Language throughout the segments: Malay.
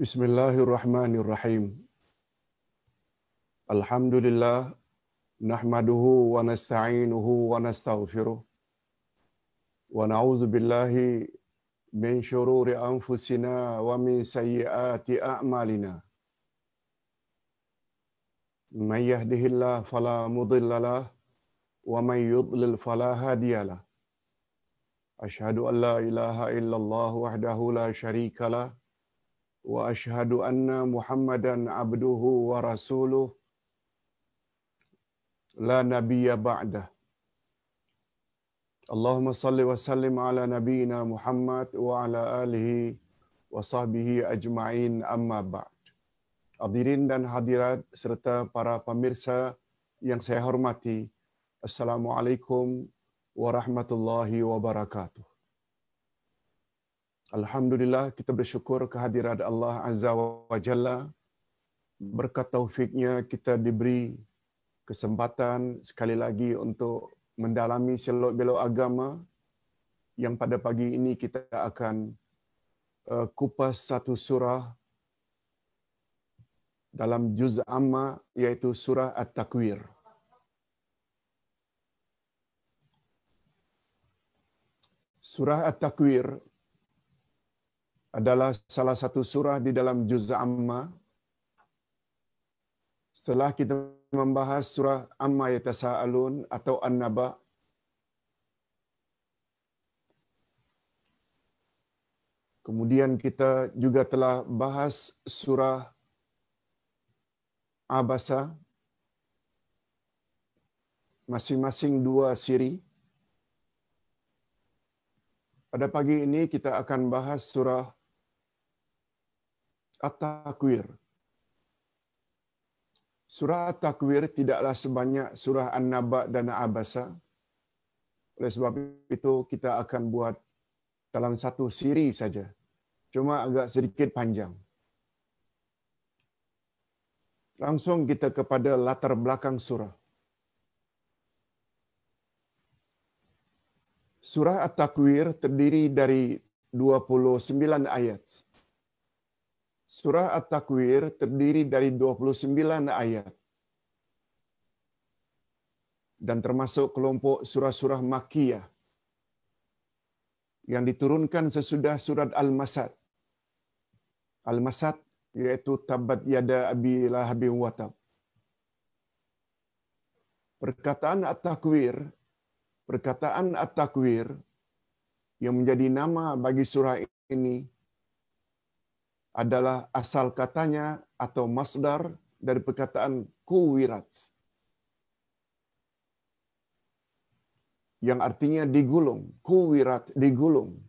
Bismillahirrahmanirrahim. Alhamdulillah nahmaduhu wa nasta'inuhu wa nastaghfiruh. Wa na'udzu billahi min shururi anfusina wa min sayyiati a'malina. Man yahdihillahu fala mudilla lahu wa man yudlil fala hadiya lahu. Ashhadu an la ilaha illallah wahdahu la syarika lahu wa ashhadu anna Muhammadan abduhu wa rasuluh la nabiyya ba'dah. Allahumma salli wa sallim ala nabiyyina Muhammad wa ala alihi wa sahbihi ajma'in amma ba'd. Hadirin dan hadirat serta para pemirsa yang saya hormati, Assalamualaikum warahmatullahi wabarakatuh. Alhamdulillah kita bersyukur kehadirat Allah Azza wa Jalla. Berkat taufiknya kita diberi kesempatan sekali lagi untuk mendalami selok-belok agama yang pada pagi ini kita akan uh, kupas satu surah dalam juz amma yaitu surah At-Takwir. Surah At-Takwir adalah salah satu surah di dalam juz amma. Setelah kita membahas surah Amma Yatasa'alun atau An-Naba, kemudian kita juga telah bahas surah Abasa, masing-masing dua siri. Pada pagi ini kita akan bahas surah At-Takwir. Surah At-Takwir tidaklah sebanyak surah An-Naba dan Abasa. Oleh sebab itu kita akan buat dalam satu siri saja. Cuma agak sedikit panjang. Langsung kita kepada latar belakang surah. Surah At-Takwir terdiri dari 29 ayat. Surah At-Takwir terdiri dari 29 ayat. Dan termasuk kelompok surah-surah Makkiyah yang diturunkan sesudah surat Al-Masad. Al-Masad iaitu Tabat Yada Abi Lahabin Watab. Perkataan At-Takwir, perkataan At-Takwir yang menjadi nama bagi surah ini adalah asal katanya atau masdar dari perkataan kuwirat. Yang artinya digulung, kuwirat digulung.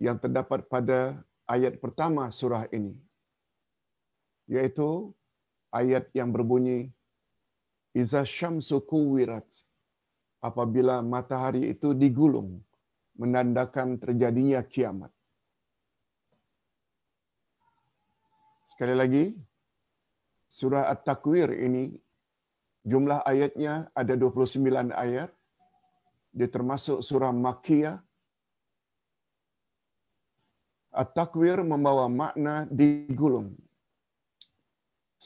Yang terdapat pada ayat pertama surah ini yaitu ayat yang berbunyi iza syamsu kuwirat apabila matahari itu digulung menandakan terjadinya kiamat Sekali lagi, surah At-Takwir ini jumlah ayatnya ada 29 ayat. Dia termasuk surah Makkiyah. At-Takwir membawa makna digulung.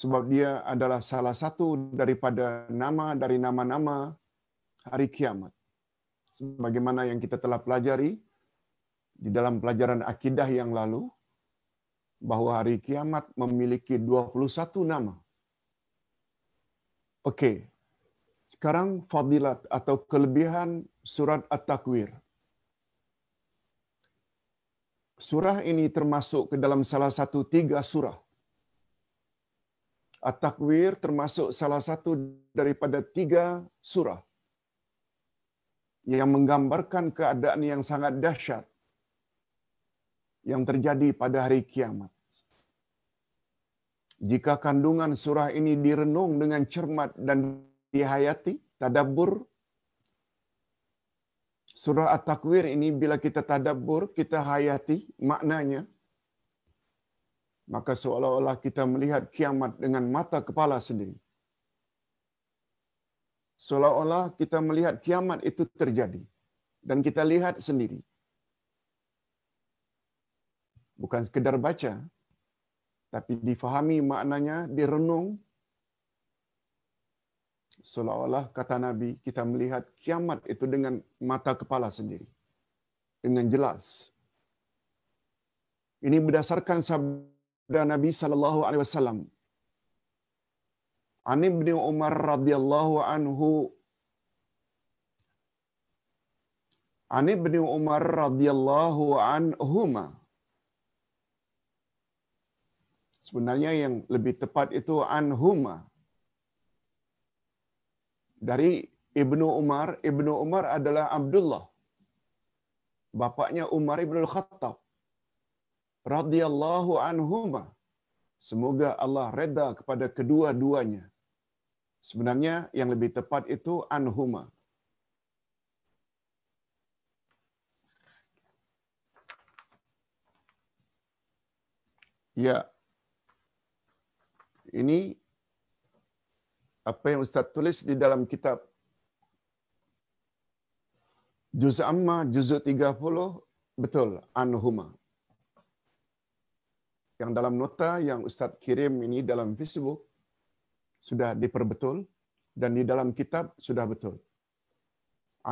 Sebab dia adalah salah satu daripada nama dari nama-nama hari kiamat. Sebagaimana yang kita telah pelajari di dalam pelajaran akidah yang lalu, bahawa hari kiamat memiliki 21 nama. Okey. Sekarang fadilat atau kelebihan surat At-Takwir. Surah ini termasuk ke dalam salah satu tiga surah. At-Takwir termasuk salah satu daripada tiga surah yang menggambarkan keadaan yang sangat dahsyat yang terjadi pada hari kiamat. Jika kandungan surah ini direnung dengan cermat dan dihayati, tadabbur, surah At-Takwir ini bila kita tadabbur, kita hayati maknanya, maka seolah-olah kita melihat kiamat dengan mata kepala sendiri. Seolah-olah kita melihat kiamat itu terjadi. Dan kita lihat sendiri. Bukan sekedar baca, tapi difahami maknanya, direnung, seolah-olah kata Nabi, kita melihat kiamat itu dengan mata kepala sendiri. Dengan jelas. Ini berdasarkan sabda Nabi sallallahu alaihi wasallam. An Ibnu Umar radhiyallahu anhu An Ibnu Umar radhiyallahu anhuma Sebenarnya yang lebih tepat itu anhuma. Dari Ibnu Umar, Ibnu Umar adalah Abdullah. Bapaknya Umar Ibn Al-Khattab. Radiyallahu anhuma. Semoga Allah reda kepada kedua-duanya. Sebenarnya yang lebih tepat itu anhuma. Ya, ini apa yang Ustaz tulis di dalam kitab Juz Amma, Juz 30, betul, Anhuma. Yang dalam nota yang Ustaz kirim ini dalam Facebook, sudah diperbetul, dan di dalam kitab sudah betul.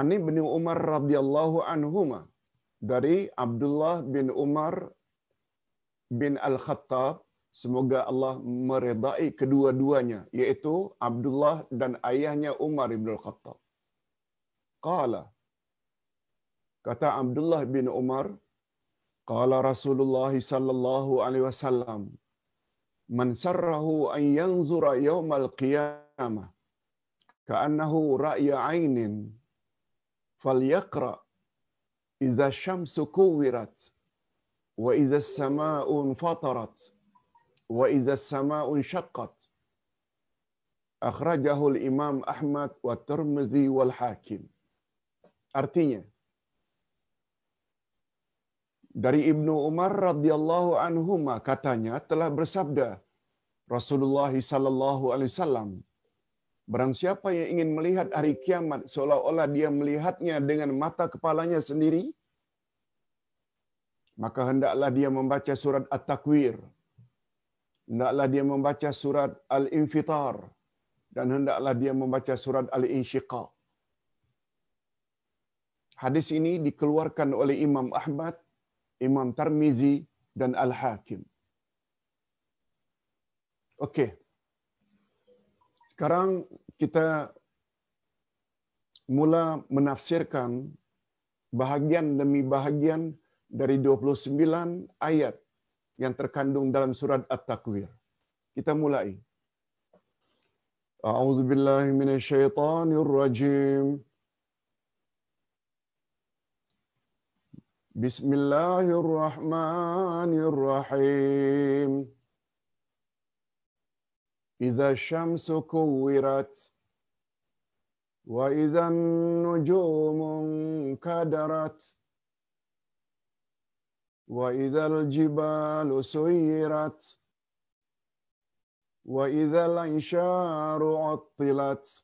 Ani bin Umar radhiyallahu anhuma dari Abdullah bin Umar bin Al-Khattab Semoga Allah meredai kedua-duanya, yaitu Abdullah dan ayahnya Umar bin Al-Khattab. Qala, kata Abdullah bin Umar, Qala Rasulullah sallallahu alaihi wasallam, Man sarrahu an yanzura yawmal qiyamah, ka'annahu ra'ya aynin, falyaqra, idha syamsu kuwirat, wa idha sama'u fatarat, wa idza as-samaa'u inshaqqat akhrajahu al-imam Ahmad wa Tirmizi wal Hakim. Artinya dari Ibnu Umar radhiyallahu anhu katanya telah bersabda Rasulullah sallallahu alaihi wasallam Barang siapa yang ingin melihat hari kiamat seolah-olah dia melihatnya dengan mata kepalanya sendiri, maka hendaklah dia membaca surat At-Takwir hendaklah dia membaca surat Al-Infitar dan hendaklah dia membaca surat Al-Insyiqaq. Hadis ini dikeluarkan oleh Imam Ahmad, Imam Tarmizi dan Al-Hakim. Okey. Sekarang kita mula menafsirkan bahagian demi bahagian dari 29 ayat yang terkandung dalam surat At-Takwir. Kita mulai. A'udzu billahi minasyaitonir rajim. Bismillahirrahmanirrahim. Idza syamsu kuwirat wa idza an-nujumu kadarat وإذا الجبال سيرت وإذا العشار عطلت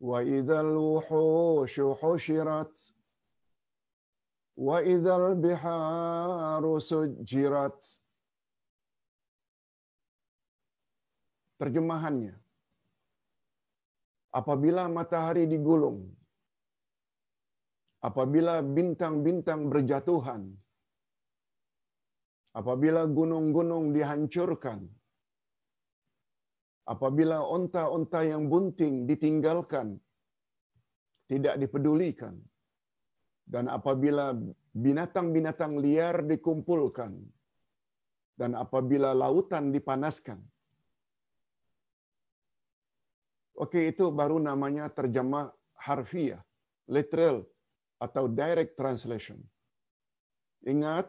وإذا الوحوش حشرت وإذا البحار سجرت Terjemahannya Apabila matahari digulung apabila bintang-bintang berjatuhan, apabila gunung-gunung dihancurkan, apabila onta-onta yang bunting ditinggalkan, tidak dipedulikan, dan apabila binatang-binatang liar dikumpulkan, dan apabila lautan dipanaskan. Okey, itu baru namanya terjemah harfiah, literal atau direct translation. Ingat,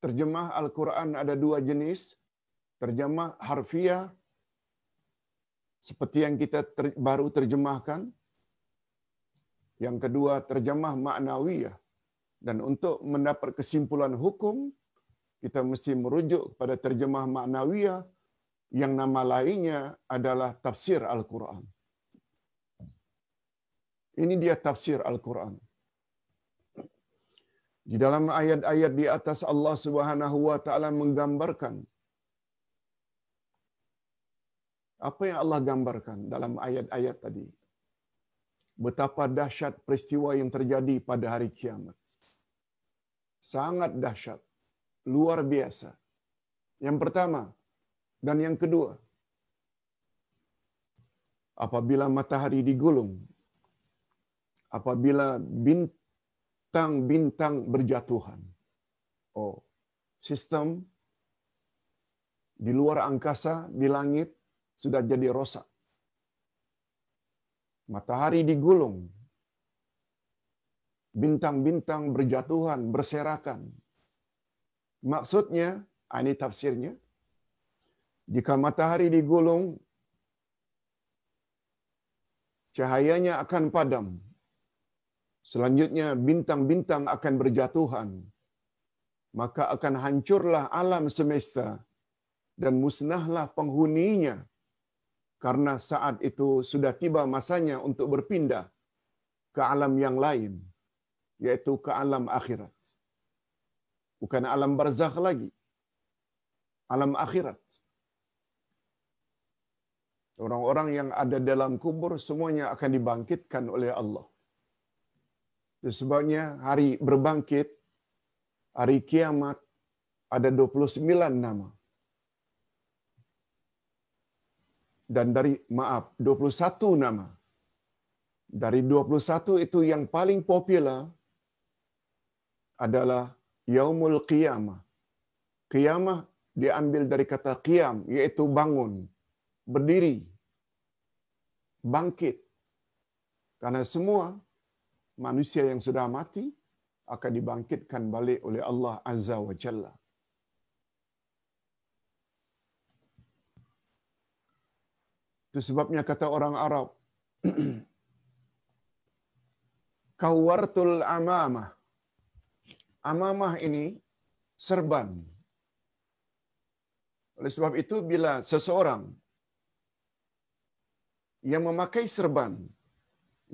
terjemah Al-Quran ada dua jenis. Terjemah harfiah, seperti yang kita ter, baru terjemahkan. Yang kedua, terjemah maknawiyah. Dan untuk mendapat kesimpulan hukum, kita mesti merujuk kepada terjemah maknawiyah yang nama lainnya adalah tafsir Al-Quran. Ini dia tafsir Al-Quran. Di dalam ayat-ayat di atas Allah Subhanahu wa taala menggambarkan apa yang Allah gambarkan dalam ayat-ayat tadi. Betapa dahsyat peristiwa yang terjadi pada hari kiamat. Sangat dahsyat, luar biasa. Yang pertama dan yang kedua. Apabila matahari digulung, apabila bintang bintang-bintang berjatuhan. Oh, sistem di luar angkasa, di langit, sudah jadi rosak. Matahari digulung. Bintang-bintang berjatuhan, berserakan. Maksudnya, ah, ini tafsirnya, jika matahari digulung, cahayanya akan padam. Selanjutnya, bintang-bintang akan berjatuhan. Maka akan hancurlah alam semesta dan musnahlah penghuninya. Karena saat itu sudah tiba masanya untuk berpindah ke alam yang lain yaitu ke alam akhirat. Bukan alam barzakh lagi alam akhirat. Orang-orang yang ada dalam kubur semuanya akan dibangkitkan oleh Allah itu sebabnya hari berbangkit hari kiamat ada 29 nama dan dari maaf 21 nama. Dari 21 itu yang paling popular adalah Yaumul Qiyamah. Qiyamah diambil dari kata qiyam yaitu bangun, berdiri, bangkit. Karena semua manusia yang sudah mati akan dibangkitkan balik oleh Allah Azza wa Jalla. Itu sebabnya kata orang Arab, kawartul amamah. Amamah ini serban. Oleh sebab itu bila seseorang yang memakai serban,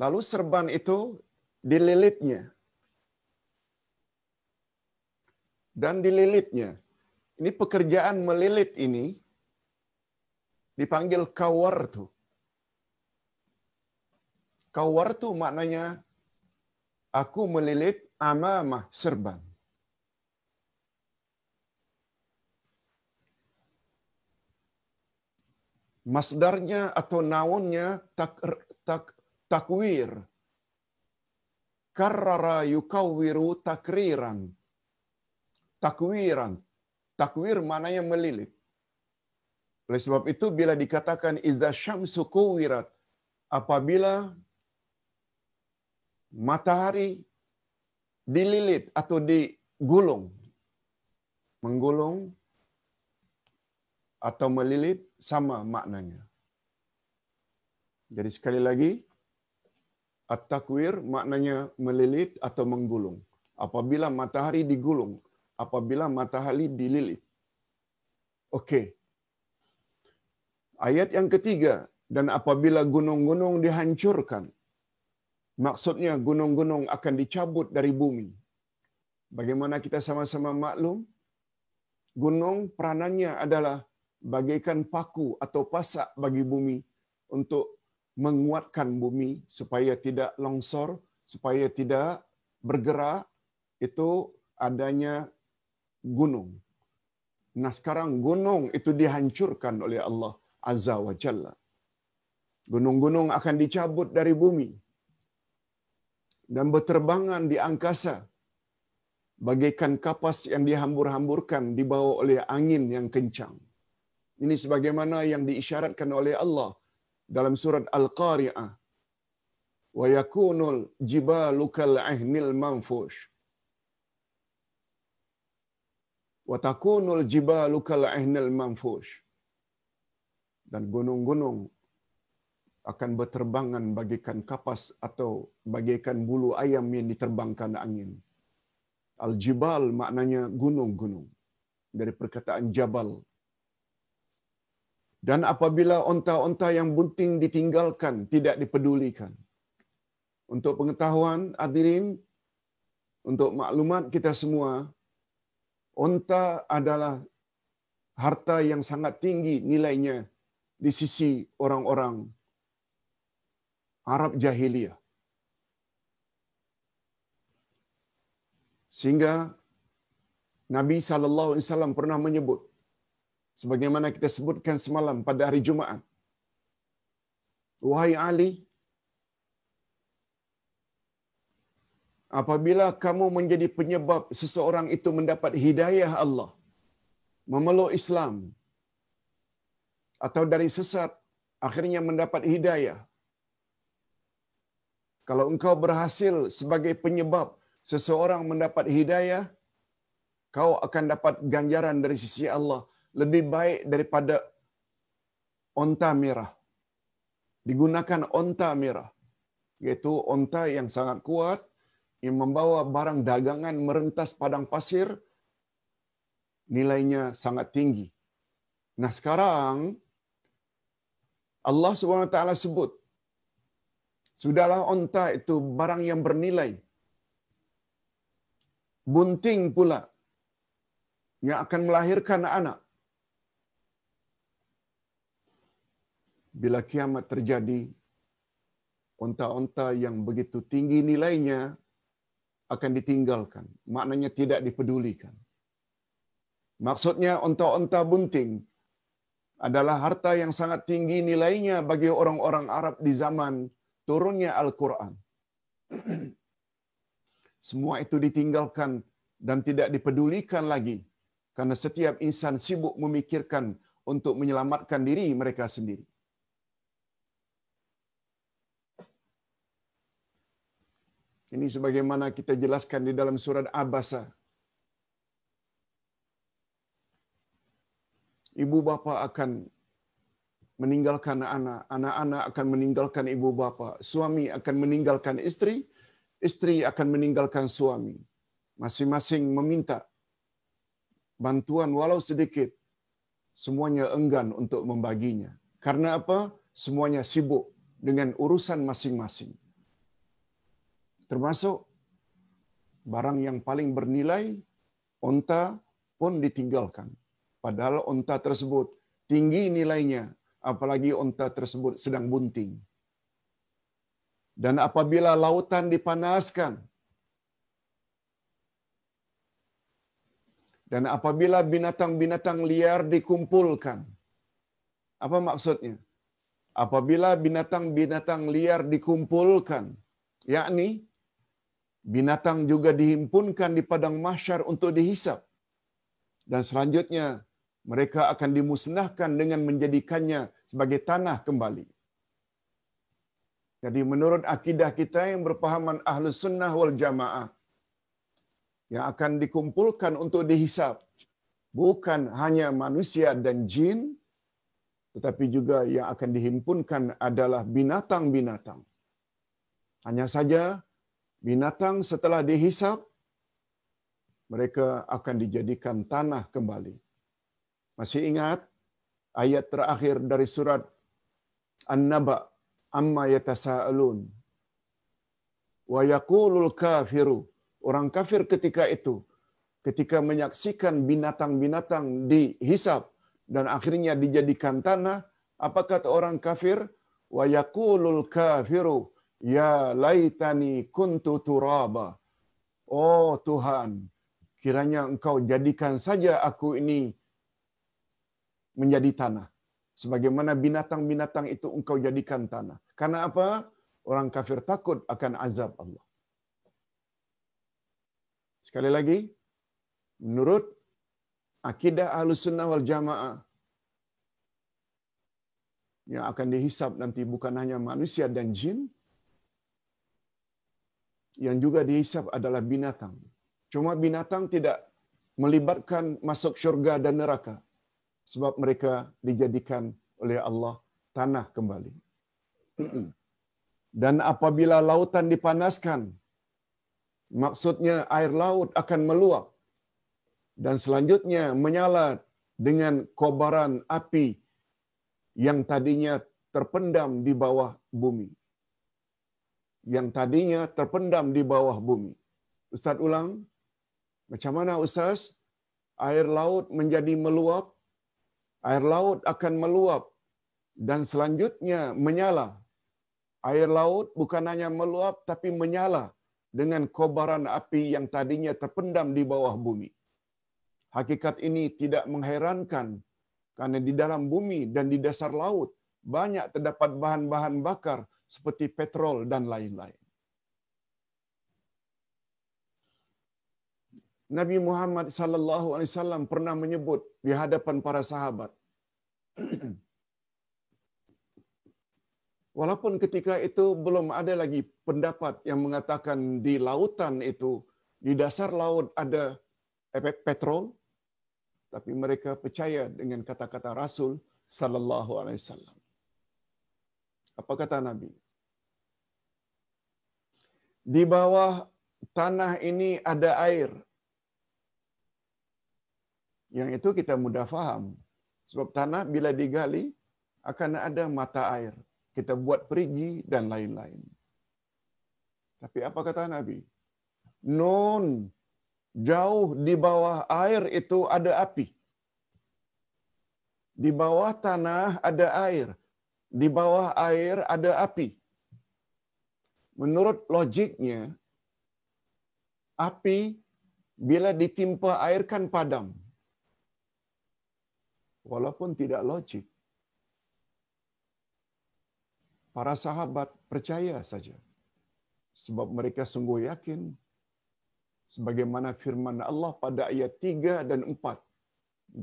lalu serban itu dililitnya. Dan dililitnya. Ini pekerjaan melilit ini dipanggil kawartu. Kawartu maknanya aku melilit amamah serban. Masdarnya atau naunnya tak, tak, takwir. Karrara yukawiru takriran. Takwiran. Takwir maknanya melilit. Oleh sebab itu bila dikatakan idza syamsu kuwirat apabila matahari dililit atau digulung menggulung atau melilit sama maknanya. Jadi sekali lagi at-takwir maknanya melilit atau menggulung. Apabila matahari digulung, apabila matahari dililit. Okey. Ayat yang ketiga, dan apabila gunung-gunung dihancurkan, maksudnya gunung-gunung akan dicabut dari bumi. Bagaimana kita sama-sama maklum, gunung peranannya adalah bagaikan paku atau pasak bagi bumi untuk menguatkan bumi supaya tidak longsor, supaya tidak bergerak, itu adanya gunung. Nah sekarang gunung itu dihancurkan oleh Allah Azza wa Jalla. Gunung-gunung akan dicabut dari bumi dan berterbangan di angkasa bagaikan kapas yang dihambur-hamburkan dibawa oleh angin yang kencang. Ini sebagaimana yang diisyaratkan oleh Allah dalam surat Al-Qari'ah. Wa yakunul jibalu kal ahnil manfush. Wa takunul jibalu kal ahnil manfush dan gunung-gunung akan berterbangan bagikan kapas atau bagikan bulu ayam yang diterbangkan angin. Al-jibal maknanya gunung-gunung. Dari perkataan jabal. Dan apabila onta-onta yang bunting ditinggalkan, tidak dipedulikan. Untuk pengetahuan hadirin, untuk maklumat kita semua, onta adalah harta yang sangat tinggi nilainya di sisi orang-orang Arab jahiliyah. Sehingga Nabi sallallahu alaihi wasallam pernah menyebut sebagaimana kita sebutkan semalam pada hari Jumaat. Wahai Ali, apabila kamu menjadi penyebab seseorang itu mendapat hidayah Allah, memeluk Islam atau dari sesat akhirnya mendapat hidayah. Kalau engkau berhasil sebagai penyebab seseorang mendapat hidayah, kau akan dapat ganjaran dari sisi Allah lebih baik daripada onta merah. Digunakan onta merah. Iaitu onta yang sangat kuat yang membawa barang dagangan merentas padang pasir nilainya sangat tinggi. Nah sekarang Allah SWT sebut sudahlah onta itu barang yang bernilai. Bunting pula yang akan melahirkan anak. Bila kiamat terjadi, onta-onta yang begitu tinggi nilainya akan ditinggalkan. Maknanya tidak dipedulikan. Maksudnya onta-onta bunting adalah harta yang sangat tinggi nilainya bagi orang-orang Arab di zaman turunnya Al-Quran. Semua itu ditinggalkan dan tidak dipedulikan lagi karena setiap insan sibuk memikirkan untuk menyelamatkan diri mereka sendiri. Ini sebagaimana kita jelaskan di dalam surat Abasa. Ibu bapa akan meninggalkan anak, anak-anak akan meninggalkan ibu bapa, suami akan meninggalkan istri, istri akan meninggalkan suami. Masing-masing meminta bantuan walau sedikit, semuanya enggan untuk membaginya. Karena apa? Semuanya sibuk dengan urusan masing-masing. Termasuk barang yang paling bernilai, onta pun ditinggalkan. Padahal onta tersebut tinggi nilainya, apalagi onta tersebut sedang bunting. Dan apabila lautan dipanaskan, Dan apabila binatang-binatang liar dikumpulkan. Apa maksudnya? Apabila binatang-binatang liar dikumpulkan, yakni binatang juga dihimpunkan di padang mahsyar untuk dihisap. Dan selanjutnya mereka akan dimusnahkan dengan menjadikannya sebagai tanah kembali. Jadi menurut akidah kita yang berpahaman ahlus sunnah wal jamaah, yang akan dikumpulkan untuk dihisap bukan hanya manusia dan jin tetapi juga yang akan dihimpunkan adalah binatang-binatang. Hanya saja binatang setelah dihisap mereka akan dijadikan tanah kembali. Masih ingat ayat terakhir dari surat An-Naba amma yatasaalun? Wa yaqulul kafiru. Orang kafir ketika itu ketika menyaksikan binatang-binatang dihisap dan akhirnya dijadikan tanah apa kata orang kafir? Wa yaqulul kafiru ya laitani kuntu turaba. Oh tuhan kiranya engkau jadikan saja aku ini menjadi tanah. Sebagaimana binatang-binatang itu engkau jadikan tanah. Karena apa? Orang kafir takut akan azab Allah. Sekali lagi, menurut akidah Ahlus Sunnah wal Jamaah yang akan dihisap nanti bukan hanya manusia dan jin, yang juga dihisap adalah binatang. Cuma binatang tidak melibatkan masuk syurga dan neraka sebab mereka dijadikan oleh Allah tanah kembali. Dan apabila lautan dipanaskan, maksudnya air laut akan meluap dan selanjutnya menyala dengan kobaran api yang tadinya terpendam di bawah bumi. Yang tadinya terpendam di bawah bumi. Ustaz ulang, macam mana Ustaz? Air laut menjadi meluap, air laut akan meluap dan selanjutnya menyala. Air laut bukan hanya meluap tapi menyala dengan kobaran api yang tadinya terpendam di bawah bumi. Hakikat ini tidak mengherankan kerana di dalam bumi dan di dasar laut banyak terdapat bahan-bahan bakar seperti petrol dan lain-lain. Nabi Muhammad sallallahu alaihi wasallam pernah menyebut di hadapan para sahabat Walaupun ketika itu belum ada lagi pendapat yang mengatakan di lautan itu di dasar laut ada petrol tapi mereka percaya dengan kata-kata Rasul sallallahu alaihi wasallam. Apa kata Nabi? Di bawah tanah ini ada air. Yang itu kita mudah faham. Sebab tanah bila digali akan ada mata air. Kita buat perigi dan lain-lain. Tapi apa kata Nabi? Non jauh di bawah air itu ada api. Di bawah tanah ada air. Di bawah air ada api. Menurut logiknya, api bila ditimpa air kan padam. Walaupun tidak logik. Para sahabat percaya saja. Sebab mereka sungguh yakin sebagaimana firman Allah pada ayat 3 dan 4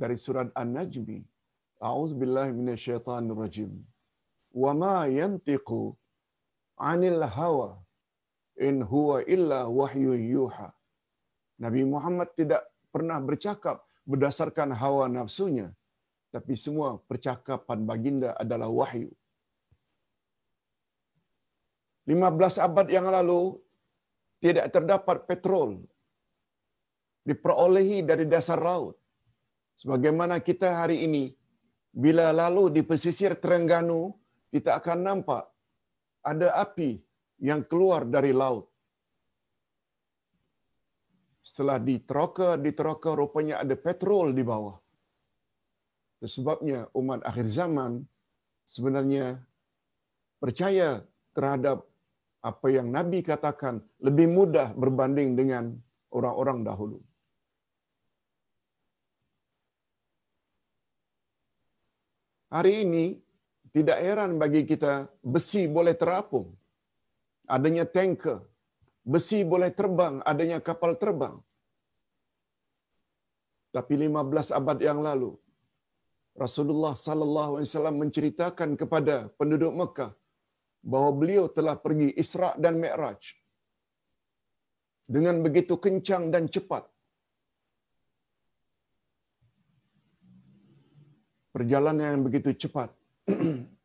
dari surat An-Najmi. A'udzubillahi minasyaitonirrajim. Wa ma yantiqu 'anil hawa in huwa illa wahyu yuha. Nabi Muhammad tidak pernah bercakap berdasarkan hawa nafsunya, tapi semua percakapan baginda adalah wahyu. 15 abad yang lalu tidak terdapat petrol diperolehi dari dasar laut. Sebagaimana kita hari ini, bila lalu di pesisir Terengganu, kita akan nampak ada api yang keluar dari laut. Setelah diteroka, diteroka rupanya ada petrol di bawah. Sebabnya umat akhir zaman sebenarnya percaya terhadap apa yang Nabi katakan lebih mudah berbanding dengan orang-orang dahulu. Hari ini tidak heran bagi kita besi boleh terapung. Adanya tanker. Besi boleh terbang, adanya kapal terbang. Tapi 15 abad yang lalu Rasulullah sallallahu alaihi wasallam menceritakan kepada penduduk Mekah bahawa beliau telah pergi Isra dan Mi'raj dengan begitu kencang dan cepat perjalanan yang begitu cepat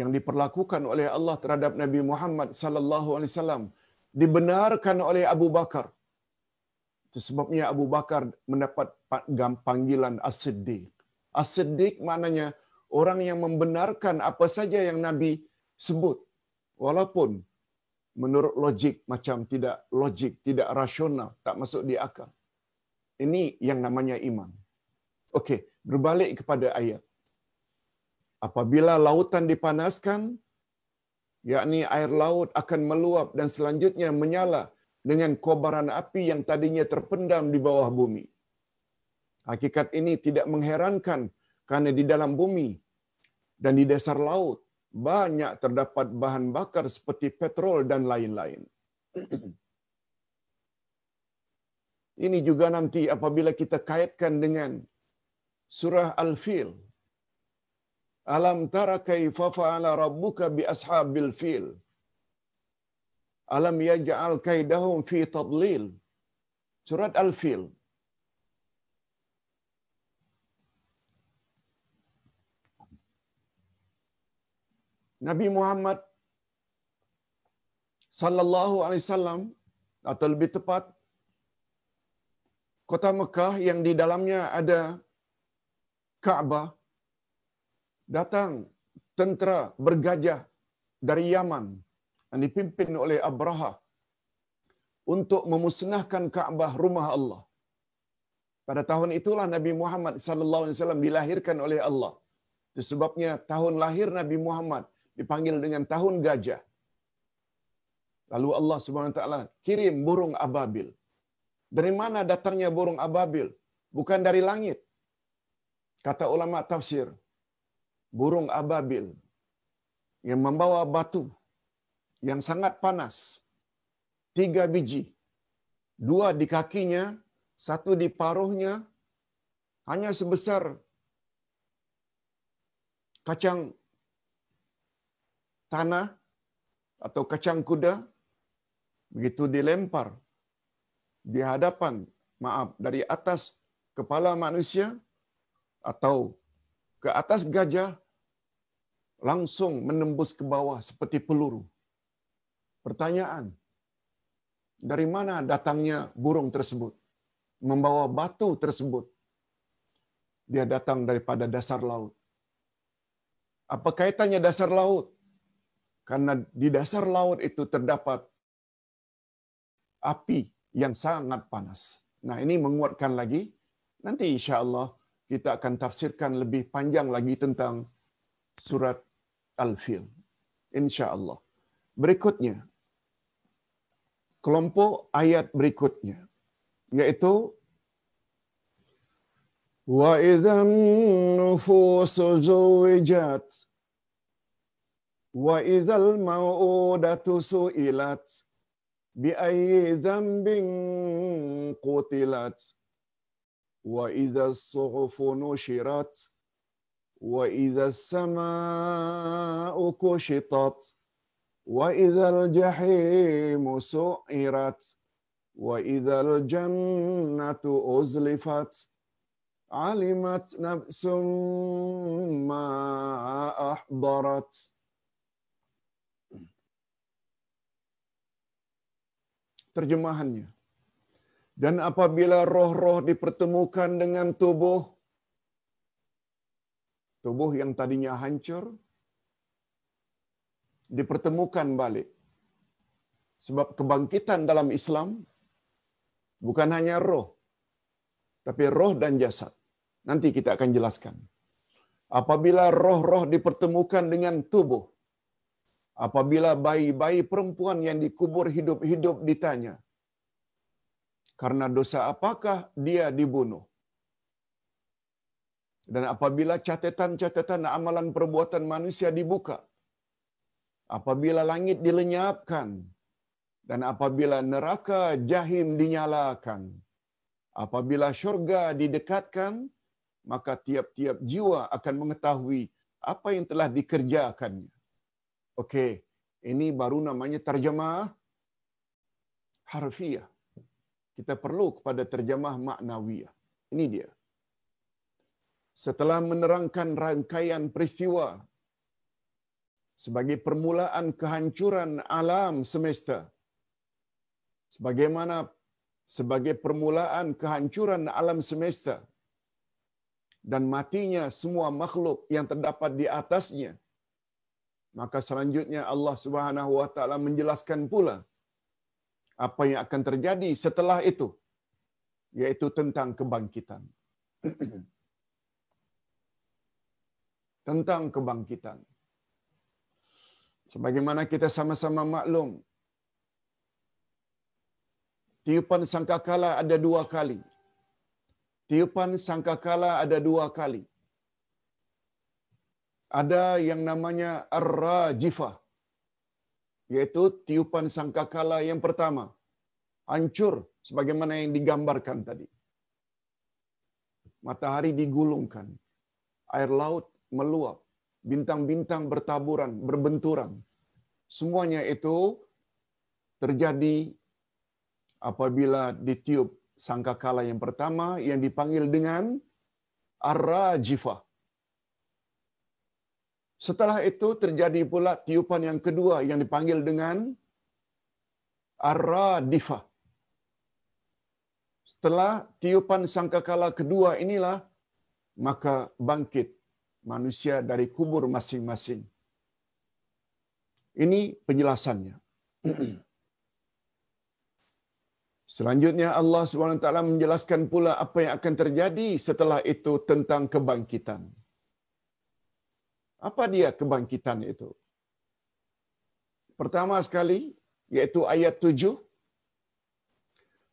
yang diperlakukan oleh Allah terhadap Nabi Muhammad sallallahu alaihi wasallam dibenarkan oleh Abu Bakar. Itu sebabnya Abu Bakar mendapat panggilan As-Siddiq. As-Siddiq maknanya orang yang membenarkan apa saja yang Nabi sebut walaupun menurut logik macam tidak logik, tidak rasional, tak masuk di akal. Ini yang namanya iman. Okey, berbalik kepada ayat. Apabila lautan dipanaskan, yakni air laut akan meluap dan selanjutnya menyala dengan kobaran api yang tadinya terpendam di bawah bumi. Hakikat ini tidak mengherankan kerana di dalam bumi dan di dasar laut banyak terdapat bahan bakar seperti petrol dan lain-lain. Ini juga nanti apabila kita kaitkan dengan surah Al-Fil. Alam tara kaifa fa'ala rabbuka bi ashabil fil. Alam yaj'al kaidahum fi tadlil. Surat Al-Fil. Nabi Muhammad sallallahu alaihi wasallam atau lebih tepat kota Mekah yang di dalamnya ada Kaabah datang tentera bergajah dari Yaman yang dipimpin oleh Abraha untuk memusnahkan Kaabah rumah Allah. Pada tahun itulah Nabi Muhammad sallallahu alaihi wasallam dilahirkan oleh Allah. Sebabnya tahun lahir Nabi Muhammad dipanggil dengan tahun gajah. Lalu Allah Subhanahu taala kirim burung ababil. Dari mana datangnya burung ababil? Bukan dari langit. Kata ulama tafsir, burung ababil yang membawa batu yang sangat panas. Tiga biji. Dua di kakinya, satu di paruhnya, hanya sebesar kacang tanah atau kacang kuda, begitu dilempar di hadapan, maaf, dari atas kepala manusia atau ke atas gajah, langsung menembus ke bawah seperti peluru. Pertanyaan, dari mana datangnya burung tersebut? Membawa batu tersebut. Dia datang daripada dasar laut. Apa kaitannya dasar laut? Karena di dasar laut itu terdapat api yang sangat panas. Nah ini menguatkan lagi. Nanti insya Allah kita akan tafsirkan lebih panjang lagi tentang surat Al-Fil. Insya Allah. Berikutnya, kelompok ayat berikutnya, yaitu wa idzan nufusu zuwijat wa idzal mau'udatu su'ilat bi وإذا الصحف نشرت وإذا السماء كشطت وإذا الجحيم سئرت وإذا الجنة أزلفت علمت نفس ما أحضرت. terjemahannya dan apabila roh-roh dipertemukan dengan tubuh tubuh yang tadinya hancur dipertemukan balik. Sebab kebangkitan dalam Islam bukan hanya roh tapi roh dan jasad. Nanti kita akan jelaskan. Apabila roh-roh dipertemukan dengan tubuh apabila bayi-bayi perempuan yang dikubur hidup-hidup ditanya karena dosa apakah dia dibunuh dan apabila catatan-catatan amalan perbuatan manusia dibuka apabila langit dilenyapkan dan apabila neraka jahim dinyalakan apabila syurga didekatkan maka tiap-tiap jiwa akan mengetahui apa yang telah dikerjakannya Okey, ini baru namanya terjemah harfiah. Kita perlu kepada terjemah maknawiyah. Ini dia. Setelah menerangkan rangkaian peristiwa sebagai permulaan kehancuran alam semesta, sebagaimana sebagai permulaan kehancuran alam semesta dan matinya semua makhluk yang terdapat di atasnya, maka selanjutnya Allah Subhanahu wa taala menjelaskan pula apa yang akan terjadi setelah itu yaitu tentang kebangkitan. Tentang kebangkitan. Sebagaimana kita sama-sama maklum tiupan sangkakala ada dua kali. Tiupan sangkakala ada dua kali. Ada yang namanya ar-rajifah yaitu tiupan sangkakala yang pertama. Hancur sebagaimana yang digambarkan tadi. Matahari digulungkan air laut meluap bintang-bintang bertaburan berbenturan. Semuanya itu terjadi apabila ditiup sangkakala yang pertama yang dipanggil dengan ar-rajifah setelah itu terjadi pula tiupan yang kedua yang dipanggil dengan Ar-Radifah. Setelah tiupan sangkakala kedua inilah, maka bangkit manusia dari kubur masing-masing. Ini penjelasannya. Selanjutnya Allah SWT menjelaskan pula apa yang akan terjadi setelah itu tentang kebangkitan. Apa dia kebangkitan itu? Pertama sekali, yaitu ayat tujuh.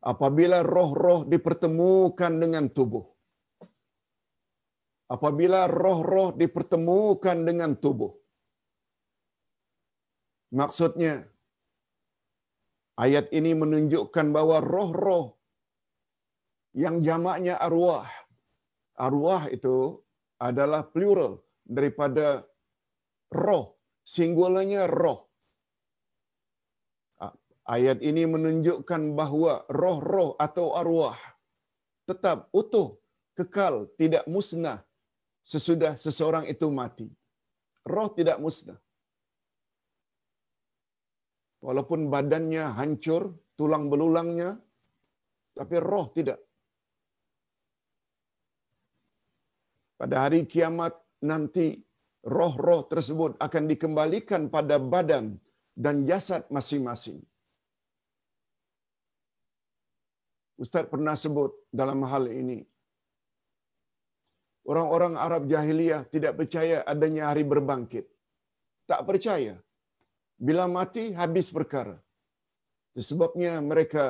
Apabila roh-roh dipertemukan dengan tubuh. Apabila roh-roh dipertemukan dengan tubuh. Maksudnya, ayat ini menunjukkan bahawa roh-roh yang jamaknya arwah. Arwah itu adalah plural daripada roh. Singularnya roh. Ayat ini menunjukkan bahawa roh-roh atau arwah tetap utuh, kekal, tidak musnah sesudah seseorang itu mati. Roh tidak musnah. Walaupun badannya hancur, tulang belulangnya, tapi roh tidak. Pada hari kiamat nanti, roh-roh tersebut akan dikembalikan pada badan dan jasad masing-masing. Ustaz pernah sebut dalam hal ini. Orang-orang Arab jahiliyah tidak percaya adanya hari berbangkit. Tak percaya. Bila mati, habis perkara. Sebabnya mereka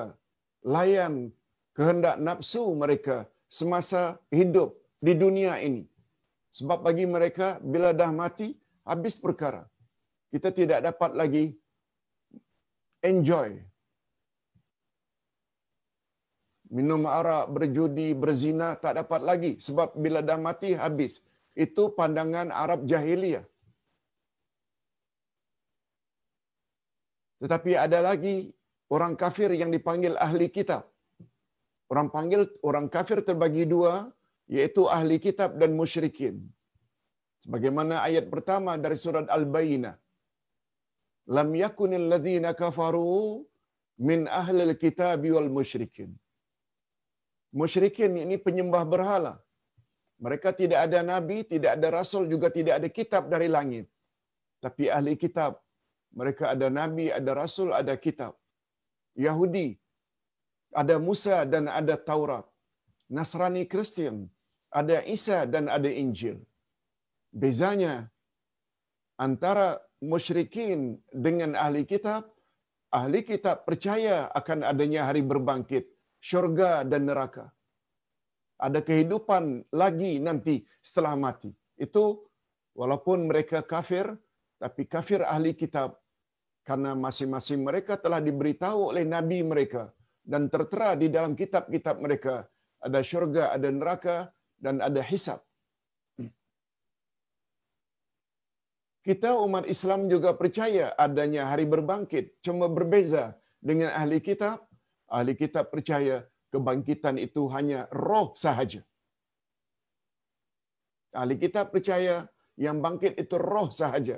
layan kehendak nafsu mereka semasa hidup di dunia ini. Sebab bagi mereka, bila dah mati, habis perkara. Kita tidak dapat lagi enjoy minum arak, berjudi, berzina tak dapat lagi sebab bila dah mati habis. Itu pandangan Arab jahiliyah. Tetapi ada lagi orang kafir yang dipanggil ahli kitab. Orang panggil orang kafir terbagi dua, yaitu ahli kitab dan musyrikin. Sebagaimana ayat pertama dari surat Al-Bayyinah. Lam yakunil ladhina kafaru min ahli kitab wal musyrikin musyrikin ini penyembah berhala. Mereka tidak ada nabi, tidak ada rasul, juga tidak ada kitab dari langit. Tapi ahli kitab, mereka ada nabi, ada rasul, ada kitab. Yahudi, ada Musa dan ada Taurat. Nasrani Kristian, ada Isa dan ada Injil. Bezanya antara musyrikin dengan ahli kitab, ahli kitab percaya akan adanya hari berbangkit syurga dan neraka. Ada kehidupan lagi nanti setelah mati. Itu walaupun mereka kafir, tapi kafir ahli kitab. Karena masing-masing mereka telah diberitahu oleh Nabi mereka. Dan tertera di dalam kitab-kitab mereka. Ada syurga, ada neraka, dan ada hisab. Kita umat Islam juga percaya adanya hari berbangkit. Cuma berbeza dengan ahli kitab ahli kitab percaya kebangkitan itu hanya roh sahaja. Ahli kitab percaya yang bangkit itu roh sahaja.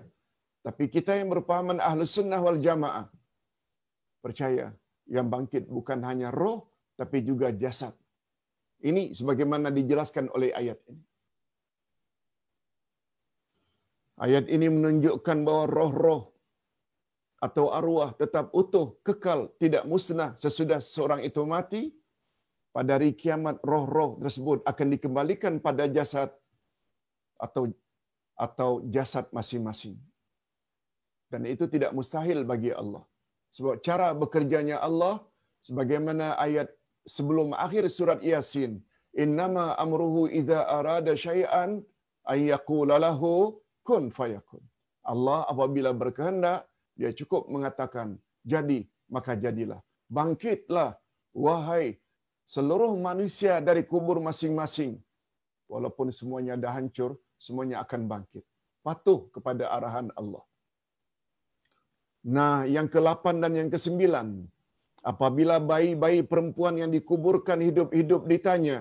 Tapi kita yang berpahaman ahli sunnah wal jamaah percaya yang bangkit bukan hanya roh tapi juga jasad. Ini sebagaimana dijelaskan oleh ayat ini. Ayat ini menunjukkan bahawa roh-roh atau arwah tetap utuh, kekal, tidak musnah sesudah seorang itu mati, pada hari kiamat roh-roh tersebut akan dikembalikan pada jasad atau atau jasad masing-masing. Dan itu tidak mustahil bagi Allah. Sebab cara bekerjanya Allah sebagaimana ayat sebelum akhir surat Yasin, innama amruhu idza arada syai'an ay yaqula lahu kun fayakun. Allah apabila berkehendak dia cukup mengatakan jadi maka jadilah. Bangkitlah wahai seluruh manusia dari kubur masing-masing. Walaupun semuanya dah hancur semuanya akan bangkit. Patuh kepada arahan Allah. Nah yang ke-8 dan yang ke-9 apabila bayi-bayi perempuan yang dikuburkan hidup-hidup ditanya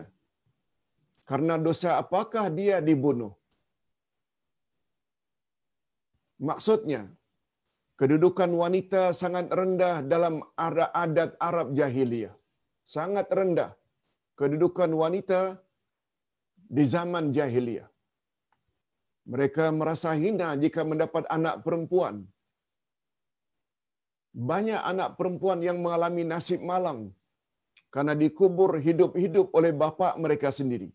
karena dosa apakah dia dibunuh maksudnya kedudukan wanita sangat rendah dalam adat Arab jahiliyah. Sangat rendah kedudukan wanita di zaman jahiliyah. Mereka merasa hina jika mendapat anak perempuan. Banyak anak perempuan yang mengalami nasib malang karena dikubur hidup-hidup oleh bapa mereka sendiri.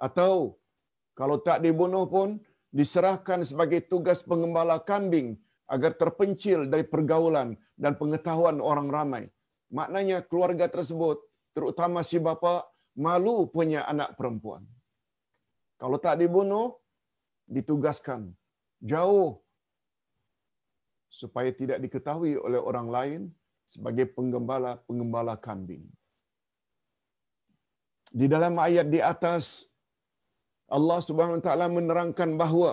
Atau kalau tak dibunuh pun diserahkan sebagai tugas pengembala kambing agar terpencil dari pergaulan dan pengetahuan orang ramai. Maknanya keluarga tersebut, terutama si bapa, malu punya anak perempuan. Kalau tak dibunuh, ditugaskan jauh supaya tidak diketahui oleh orang lain sebagai penggembala-penggembala kambing. Di dalam ayat di atas Allah Subhanahu wa taala menerangkan bahawa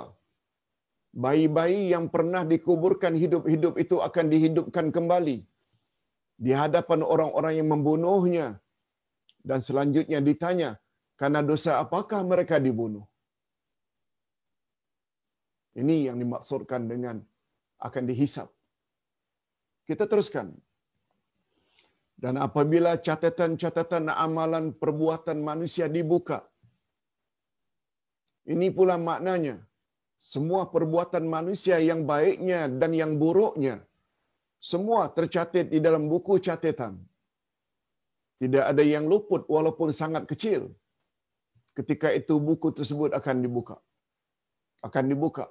bayi-bayi yang pernah dikuburkan hidup-hidup itu akan dihidupkan kembali di hadapan orang-orang yang membunuhnya dan selanjutnya ditanya karena dosa apakah mereka dibunuh. Ini yang dimaksudkan dengan akan dihisap. Kita teruskan. Dan apabila catatan-catatan amalan perbuatan manusia dibuka, ini pula maknanya, semua perbuatan manusia yang baiknya dan yang buruknya, semua tercatat di dalam buku catatan. Tidak ada yang luput walaupun sangat kecil. Ketika itu buku tersebut akan dibuka. Akan dibuka.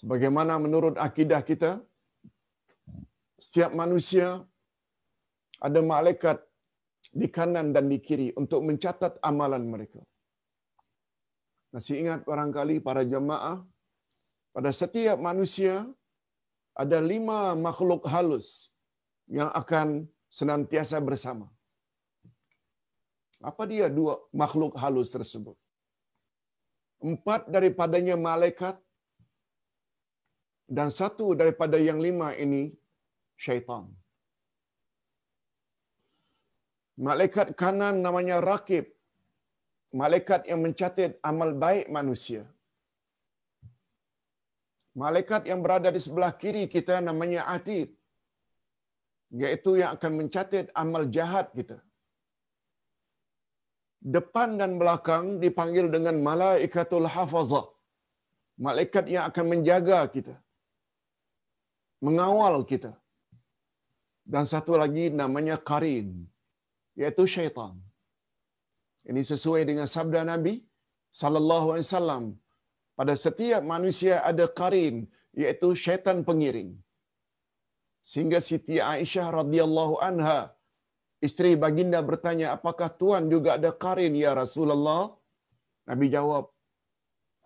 Sebagaimana menurut akidah kita, setiap manusia ada malaikat di kanan dan di kiri untuk mencatat amalan mereka. Masih ingat barangkali para jemaah, pada setiap manusia ada lima makhluk halus yang akan senantiasa bersama. Apa dia dua makhluk halus tersebut? Empat daripadanya malaikat dan satu daripada yang lima ini syaitan. Malaikat kanan namanya Rakib. Malaikat yang mencatat amal baik manusia. Malaikat yang berada di sebelah kiri kita namanya Atid. Iaitu yang akan mencatat amal jahat kita. Depan dan belakang dipanggil dengan Malaikatul Hafazah. Malaikat yang akan menjaga kita. Mengawal kita. Dan satu lagi namanya Karin yaitu syaitan. Ini sesuai dengan sabda Nabi sallallahu alaihi wasallam. Pada setiap manusia ada karin yaitu syaitan pengiring. Sehingga Siti Aisyah radhiyallahu anha isteri baginda bertanya, "Apakah tuan juga ada karin ya Rasulullah?" Nabi jawab,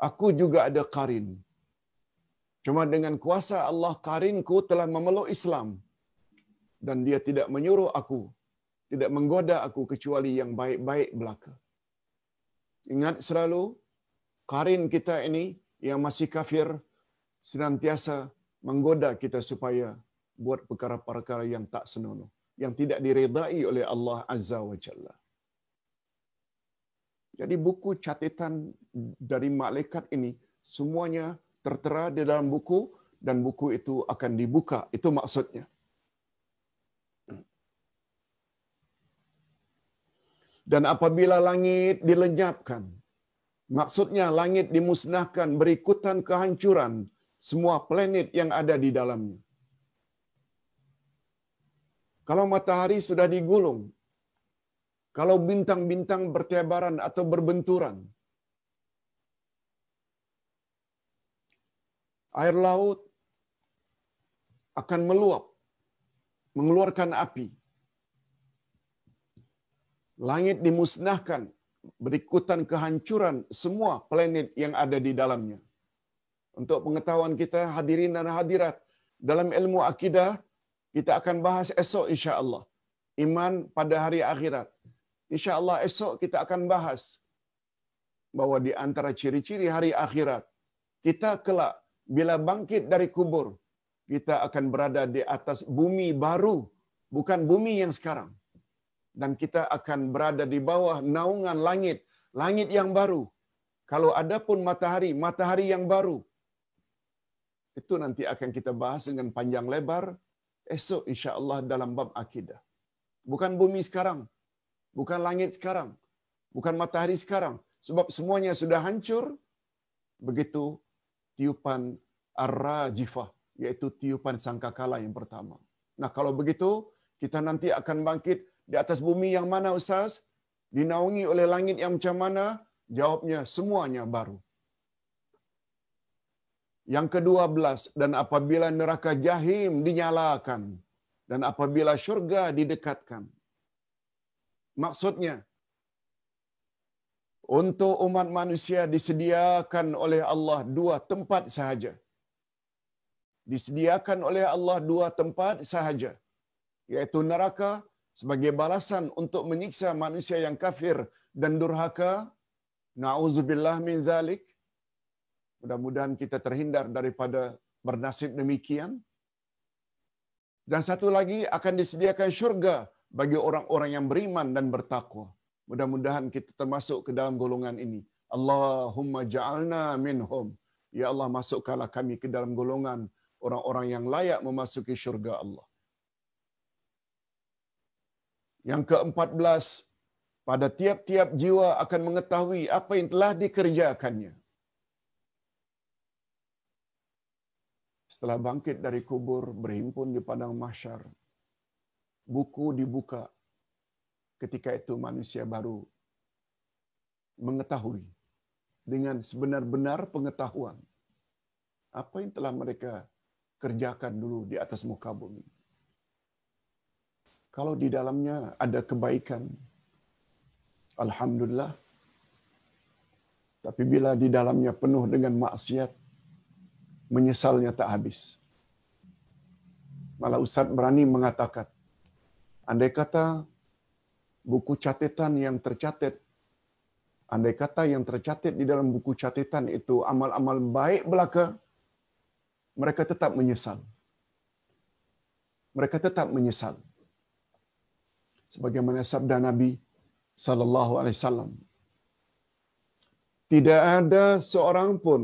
"Aku juga ada karin." Cuma dengan kuasa Allah karinku telah memeluk Islam dan dia tidak menyuruh aku tidak menggoda aku kecuali yang baik-baik belaka. Ingat selalu, karin kita ini yang masih kafir senantiasa menggoda kita supaya buat perkara-perkara yang tak senonoh, yang tidak diredai oleh Allah Azza wa Jalla. Jadi buku catatan dari malaikat ini semuanya tertera di dalam buku dan buku itu akan dibuka. Itu maksudnya. Dan apabila langit dilenyapkan, maksudnya langit dimusnahkan berikutan kehancuran semua planet yang ada di dalamnya. Kalau matahari sudah digulung, kalau bintang-bintang bertebaran atau berbenturan, air laut akan meluap, mengeluarkan api langit dimusnahkan berikutan kehancuran semua planet yang ada di dalamnya. Untuk pengetahuan kita hadirin dan hadirat dalam ilmu akidah kita akan bahas esok insya-Allah. Iman pada hari akhirat. Insya-Allah esok kita akan bahas bahwa di antara ciri-ciri hari akhirat kita kelak bila bangkit dari kubur kita akan berada di atas bumi baru bukan bumi yang sekarang dan kita akan berada di bawah naungan langit, langit yang baru. Kalau ada pun matahari, matahari yang baru. Itu nanti akan kita bahas dengan panjang lebar esok insya-Allah dalam bab akidah. Bukan bumi sekarang, bukan langit sekarang, bukan matahari sekarang, sebab semuanya sudah hancur. Begitu tiupan ar-rajifah, yaitu tiupan sangkakala yang pertama. Nah, kalau begitu kita nanti akan bangkit Di atas bumi yang mana Ustaz? Dinaungi oleh langit yang macam mana? Jawabnya semuanya baru. Yang kedua belas, dan apabila neraka jahim dinyalakan, dan apabila syurga didekatkan. Maksudnya, untuk umat manusia disediakan oleh Allah dua tempat sahaja. Disediakan oleh Allah dua tempat sahaja, yaitu neraka sebagai balasan untuk menyiksa manusia yang kafir dan durhaka. Nauzubillah min zalik. Mudah-mudahan kita terhindar daripada bernasib demikian. Dan satu lagi akan disediakan syurga bagi orang-orang yang beriman dan bertakwa. Mudah-mudahan kita termasuk ke dalam golongan ini. Allahumma ja'alna minhum. Ya Allah masukkanlah kami ke dalam golongan orang-orang yang layak memasuki syurga Allah. Yang keempat belas, pada tiap-tiap jiwa akan mengetahui apa yang telah dikerjakannya. Setelah bangkit dari kubur, berhimpun di padang mahsyar, buku dibuka. Ketika itu manusia baru mengetahui dengan sebenar-benar pengetahuan apa yang telah mereka kerjakan dulu di atas muka bumi. Kalau di dalamnya ada kebaikan, Alhamdulillah. Tapi bila di dalamnya penuh dengan maksiat, menyesalnya tak habis. Malah Ustaz berani mengatakan, andai kata buku catatan yang tercatat, andai kata yang tercatat di dalam buku catatan itu amal-amal baik belaka, mereka tetap menyesal. Mereka tetap menyesal. Sebagaimana sabda Nabi sallallahu alaihi wasallam. Tidak ada seorang pun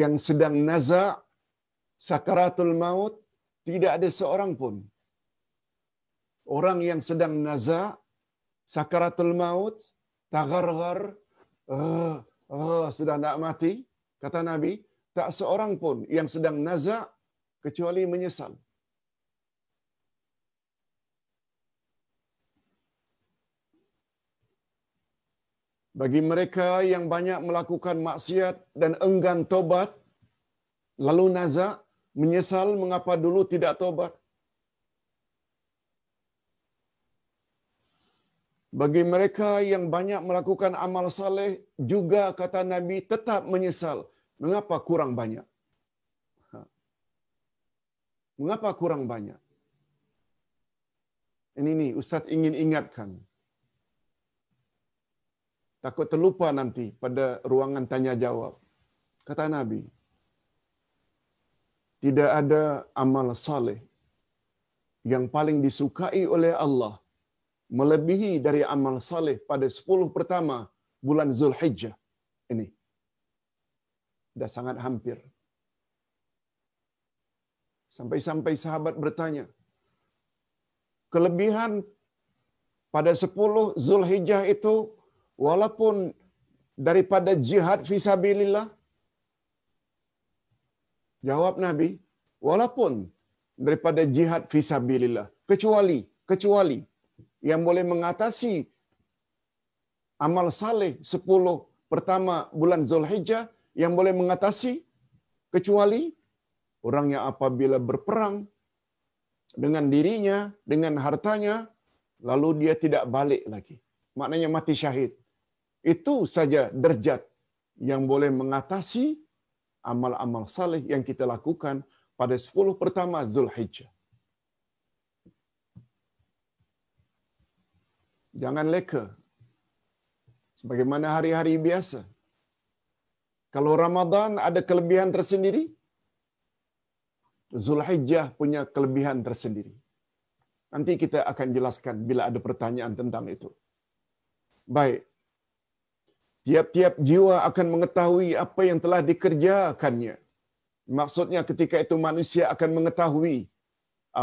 yang sedang naza sakaratul maut, tidak ada seorang pun orang yang sedang naza sakaratul maut, tagar-gar, uh, uh, sudah nak mati, kata Nabi, tak seorang pun yang sedang naza kecuali menyesal. Bagi mereka yang banyak melakukan maksiat dan enggan tobat, lalu naza menyesal mengapa dulu tidak tobat. Bagi mereka yang banyak melakukan amal saleh juga kata Nabi tetap menyesal Mengapa kurang banyak? Ha. Mengapa kurang banyak? Ini ni Ustaz ingin ingatkan. Takut terlupa nanti pada ruangan tanya jawab. Kata Nabi, tidak ada amal saleh yang paling disukai oleh Allah melebihi dari amal saleh pada 10 pertama bulan Zulhijjah ini dah sangat hampir. Sampai-sampai sahabat bertanya, kelebihan pada 10 Zulhijjah itu walaupun daripada jihad fisabilillah jawab Nabi walaupun daripada jihad fisabilillah kecuali kecuali yang boleh mengatasi amal saleh 10 pertama bulan Zulhijjah yang boleh mengatasi kecuali orang yang apabila berperang dengan dirinya, dengan hartanya, lalu dia tidak balik lagi. Maknanya mati syahid. Itu saja derjat yang boleh mengatasi amal-amal saleh yang kita lakukan pada 10 pertama Zulhijjah. Jangan leka. Sebagaimana hari-hari biasa, kalau Ramadan ada kelebihan tersendiri, Zulhijjah punya kelebihan tersendiri. Nanti kita akan jelaskan bila ada pertanyaan tentang itu. Baik. Tiap-tiap jiwa akan mengetahui apa yang telah dikerjakannya. Maksudnya ketika itu manusia akan mengetahui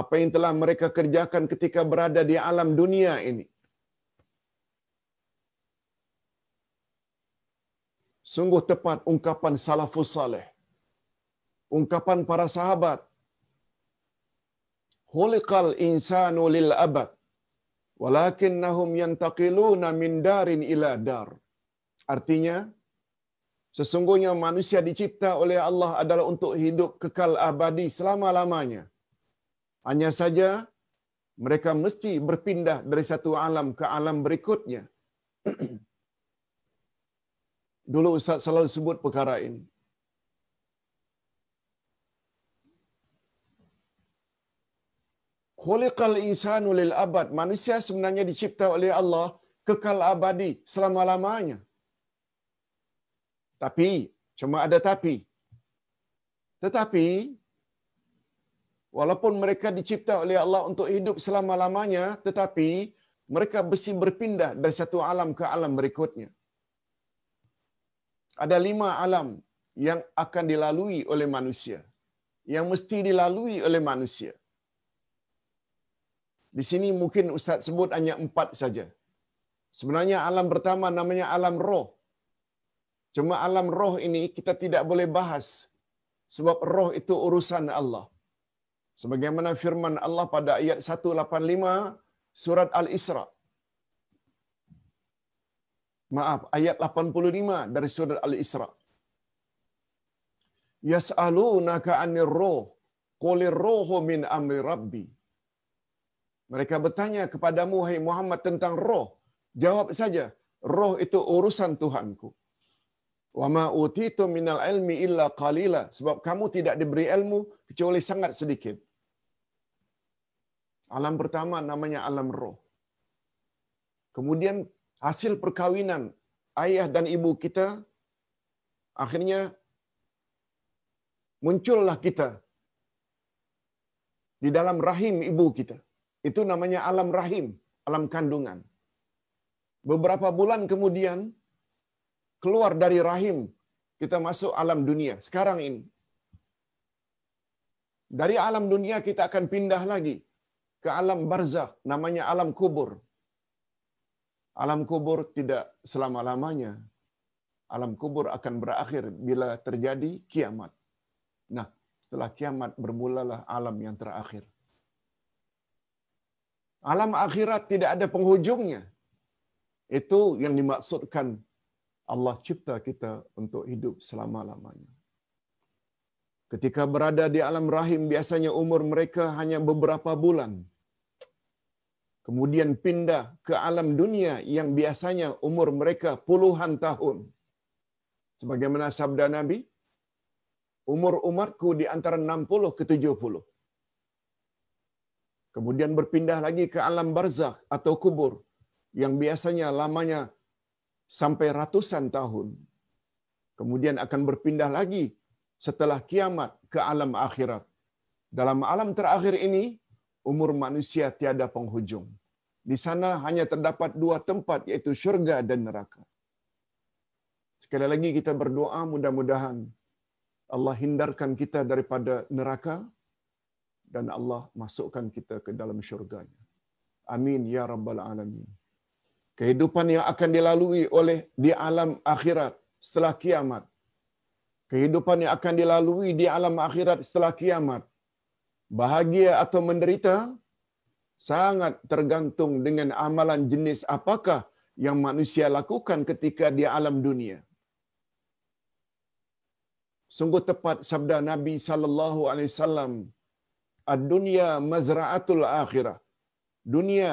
apa yang telah mereka kerjakan ketika berada di alam dunia ini. Sungguh tepat ungkapan salafus salih. Ungkapan para sahabat. Huliqal insanu lil abad. walakinnahum yantaqiluna min darin ila dar. Artinya sesungguhnya manusia dicipta oleh Allah adalah untuk hidup kekal abadi selama-lamanya. Hanya saja mereka mesti berpindah dari satu alam ke alam berikutnya. Dulu Ustaz selalu sebut perkara ini. Khuliqal insanu lil abad. Manusia sebenarnya dicipta oleh Allah kekal abadi selama-lamanya. Tapi, cuma ada tapi. Tetapi, walaupun mereka dicipta oleh Allah untuk hidup selama-lamanya, tetapi mereka mesti berpindah dari satu alam ke alam berikutnya. Ada lima alam yang akan dilalui oleh manusia. Yang mesti dilalui oleh manusia. Di sini mungkin Ustaz sebut hanya empat saja. Sebenarnya alam pertama namanya alam roh. Cuma alam roh ini kita tidak boleh bahas. Sebab roh itu urusan Allah. Sebagaimana firman Allah pada ayat 185 surat Al-Isra. Maaf, ayat 85 dari surat Al-Isra. Yas'alunaka 'anir roh, qulir rohu min amri rabbi. Mereka bertanya kepadamu, hai Muhammad, tentang roh. Jawab saja, roh itu urusan Tuhanku. Wa ma utitu minal ilmi illa qalila. Sebab kamu tidak diberi ilmu kecuali sangat sedikit. Alam pertama namanya alam roh. Kemudian hasil perkawinan ayah dan ibu kita, akhirnya muncullah kita di dalam rahim ibu kita. Itu namanya alam rahim, alam kandungan. Beberapa bulan kemudian, keluar dari rahim, kita masuk alam dunia. Sekarang ini. Dari alam dunia kita akan pindah lagi ke alam barzah, namanya alam kubur. Alam kubur tidak selama-lamanya. Alam kubur akan berakhir bila terjadi kiamat. Nah, setelah kiamat bermulalah alam yang terakhir. Alam akhirat tidak ada penghujungnya. Itu yang dimaksudkan Allah cipta kita untuk hidup selama-lamanya. Ketika berada di alam rahim, biasanya umur mereka hanya beberapa bulan. Kemudian pindah ke alam dunia yang biasanya umur mereka puluhan tahun. Sebagaimana sabda Nabi, umur umatku di antara 60 ke 70 kemudian berpindah lagi ke alam barzakh atau kubur yang biasanya lamanya sampai ratusan tahun. Kemudian akan berpindah lagi setelah kiamat ke alam akhirat. Dalam alam terakhir ini, umur manusia tiada penghujung. Di sana hanya terdapat dua tempat, yaitu syurga dan neraka. Sekali lagi kita berdoa mudah-mudahan Allah hindarkan kita daripada neraka, dan Allah masukkan kita ke dalam syurganya. Amin ya rabbal alamin. Kehidupan yang akan dilalui oleh di alam akhirat setelah kiamat. Kehidupan yang akan dilalui di alam akhirat setelah kiamat. Bahagia atau menderita sangat tergantung dengan amalan jenis apakah yang manusia lakukan ketika di alam dunia. Sungguh tepat sabda Nabi sallallahu alaihi wasallam Ad-dunya mazra'atul akhirah. Dunia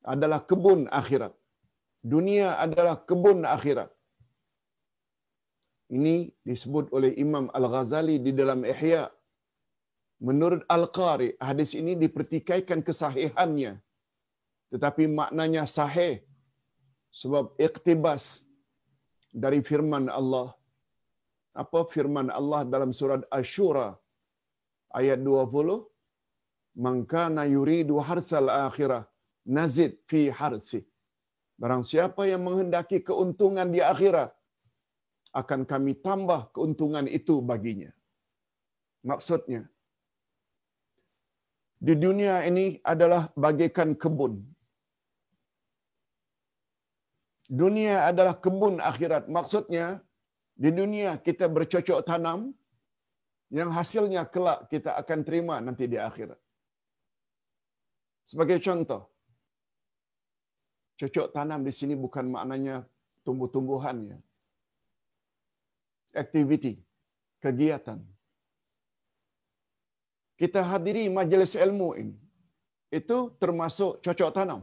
adalah kebun akhirat. Dunia adalah kebun akhirat. Ini disebut oleh Imam Al-Ghazali di dalam Ihya. Menurut Al-Qari, hadis ini dipertikaikan kesahihannya. Tetapi maknanya sahih. Sebab iktibas dari firman Allah. Apa firman Allah dalam surat Ashura ayat 20 mangkana yuridu harsal akhirah nazid fi harsi barang siapa yang menghendaki keuntungan di akhirat akan kami tambah keuntungan itu baginya maksudnya di dunia ini adalah bagaikan kebun dunia adalah kebun akhirat maksudnya di dunia kita bercocok tanam yang hasilnya kelak kita akan terima nanti di akhirat. Sebagai contoh, Cocok tanam di sini bukan maknanya tumbuh-tumbuhan ya. Aktiviti, kegiatan. Kita hadiri majlis ilmu ini. Itu termasuk cocok tanam.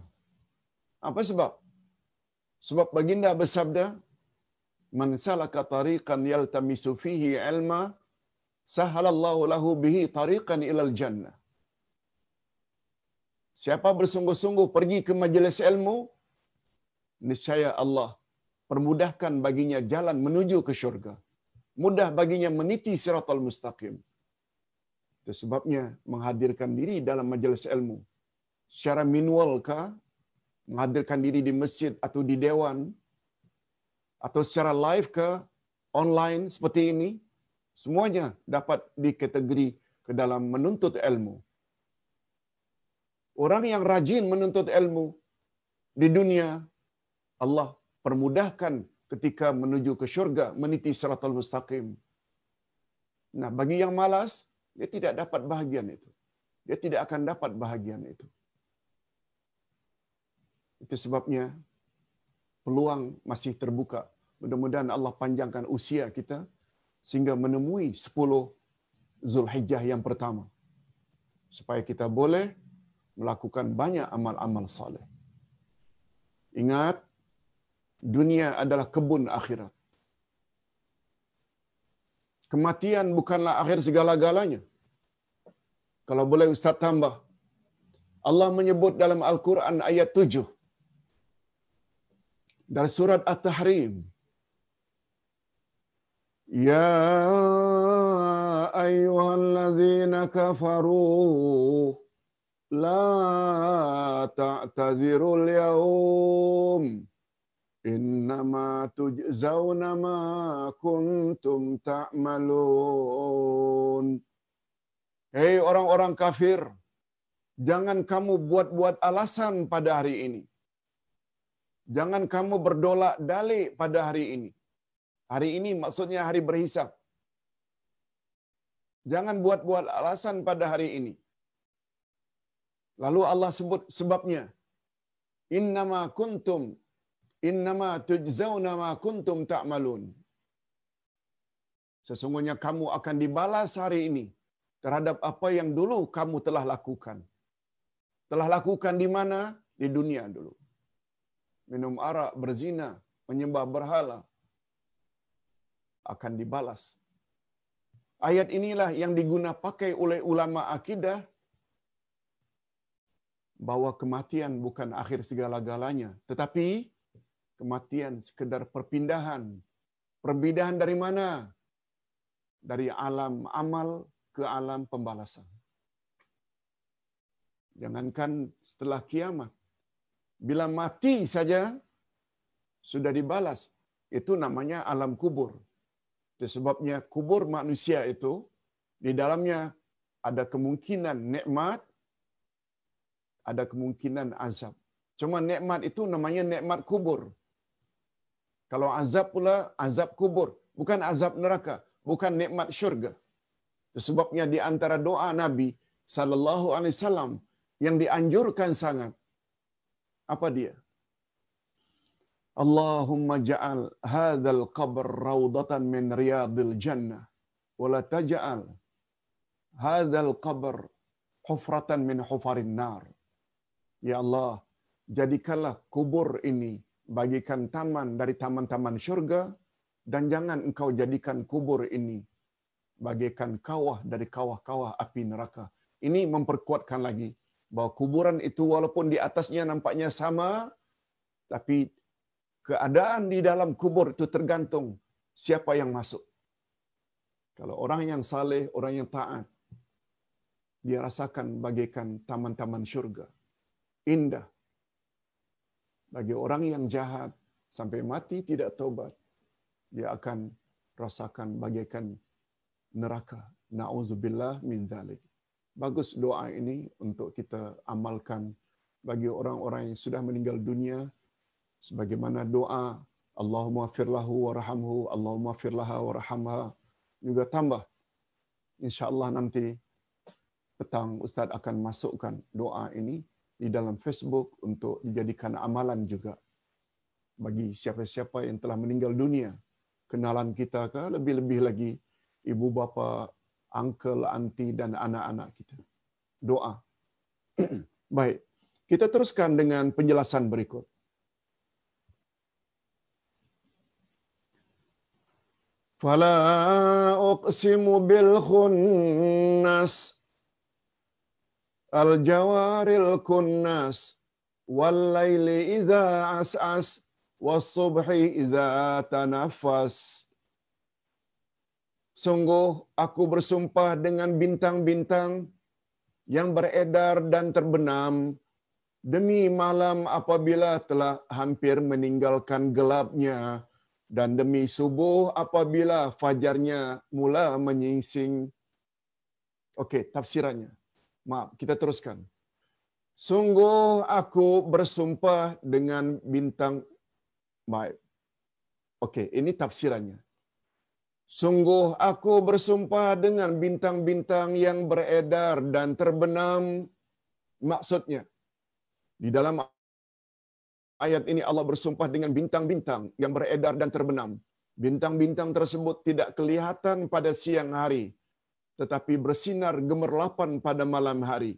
Apa sebab? Sebab baginda bersabda, "Man salaka tariqan yaltamisu fihi ilma, sahalallahu lahu bihi tariqan ilal jannah." Siapa bersungguh-sungguh pergi ke majlis ilmu, niscaya Allah permudahkan baginya jalan menuju ke syurga. Mudah baginya meniti siratal mustaqim. Itu sebabnya menghadirkan diri dalam majlis ilmu. Secara manual ke, menghadirkan diri di masjid atau di dewan, atau secara live ke, online seperti ini, semuanya dapat dikategori ke dalam menuntut ilmu. Orang yang rajin menuntut ilmu di dunia, Allah permudahkan ketika menuju ke syurga, meniti siratul mustaqim. Nah, bagi yang malas, dia tidak dapat bahagian itu. Dia tidak akan dapat bahagian itu. Itu sebabnya peluang masih terbuka. Mudah-mudahan Allah panjangkan usia kita sehingga menemui 10 Zulhijjah yang pertama. Supaya kita boleh melakukan banyak amal-amal saleh. Ingat, dunia adalah kebun akhirat. Kematian bukanlah akhir segala-galanya. Kalau boleh Ustaz tambah. Allah menyebut dalam Al-Quran ayat 7. Dari surat At-Tahrim. Ya ayyuhalladzina kafaru la ta'tadhirul yawm. Innama tujzauna ma kuntum ta'malun. Hei orang-orang kafir, jangan kamu buat-buat alasan pada hari ini. Jangan kamu berdolak dalik pada hari ini. Hari ini maksudnya hari berhisab. Jangan buat-buat alasan pada hari ini. Lalu Allah sebut sebabnya. Innama kuntum innama tujzauna ma kuntum ta'malun. Sesungguhnya kamu akan dibalas hari ini terhadap apa yang dulu kamu telah lakukan. Telah lakukan di mana? Di dunia dulu. Minum arak, berzina, menyembah berhala akan dibalas. Ayat inilah yang diguna pakai oleh ulama akidah bahwa kematian bukan akhir segala-galanya, tetapi kematian sekedar perpindahan. Perpindahan dari mana? Dari alam amal ke alam pembalasan. Jangankan setelah kiamat. Bila mati saja sudah dibalas. Itu namanya alam kubur. Itu sebabnya kubur manusia itu di dalamnya ada kemungkinan nikmat, ada kemungkinan azab. Cuma nikmat itu namanya nikmat kubur. Kalau azab pula azab kubur, bukan azab neraka, bukan nikmat syurga. Sebabnya di antara doa Nabi sallallahu alaihi wasallam yang dianjurkan sangat apa dia? Allahumma ja'al hadzal qabr raudatan min riyadil jannah wa la taj'al hadzal qabr hufratan min hufarin nar. Ya Allah, jadikanlah kubur ini bagikan taman dari taman-taman syurga dan jangan engkau jadikan kubur ini bagikan kawah dari kawah-kawah api neraka. Ini memperkuatkan lagi bahawa kuburan itu walaupun di atasnya nampaknya sama, tapi keadaan di dalam kubur itu tergantung siapa yang masuk. Kalau orang yang saleh, orang yang taat, dia rasakan bagaikan taman-taman syurga. Indah. Bagi orang yang jahat, sampai mati tidak tobat, dia akan rasakan bagaikan neraka. Nauzubillah min dzalik. Bagus doa ini untuk kita amalkan bagi orang-orang yang sudah meninggal dunia sebagaimana doa Allahumma firlahu warhamhu Allahumma firlaha warhamha juga tambah insyaallah nanti petang ustaz akan masukkan doa ini di dalam Facebook untuk dijadikan amalan juga bagi siapa-siapa yang telah meninggal dunia. Kenalan kita ke lebih-lebih lagi ibu bapa, uncle, auntie dan anak-anak kita. Doa. Baik. Kita teruskan dengan penjelasan berikut. Fala uqsimu bil khunnas al jawaril kunnas wal laili idza as'as was subhi idza tanaffas Sungguh aku bersumpah dengan bintang-bintang yang beredar dan terbenam demi malam apabila telah hampir meninggalkan gelapnya dan demi subuh apabila fajarnya mula menyingsing. Okey, tafsirannya. Maaf, kita teruskan. Sungguh aku bersumpah dengan bintang baik. Okey, ini tafsirannya. Sungguh aku bersumpah dengan bintang-bintang yang beredar dan terbenam. Maksudnya, di dalam ayat ini Allah bersumpah dengan bintang-bintang yang beredar dan terbenam. Bintang-bintang tersebut tidak kelihatan pada siang hari, tetapi bersinar gemerlapan pada malam hari.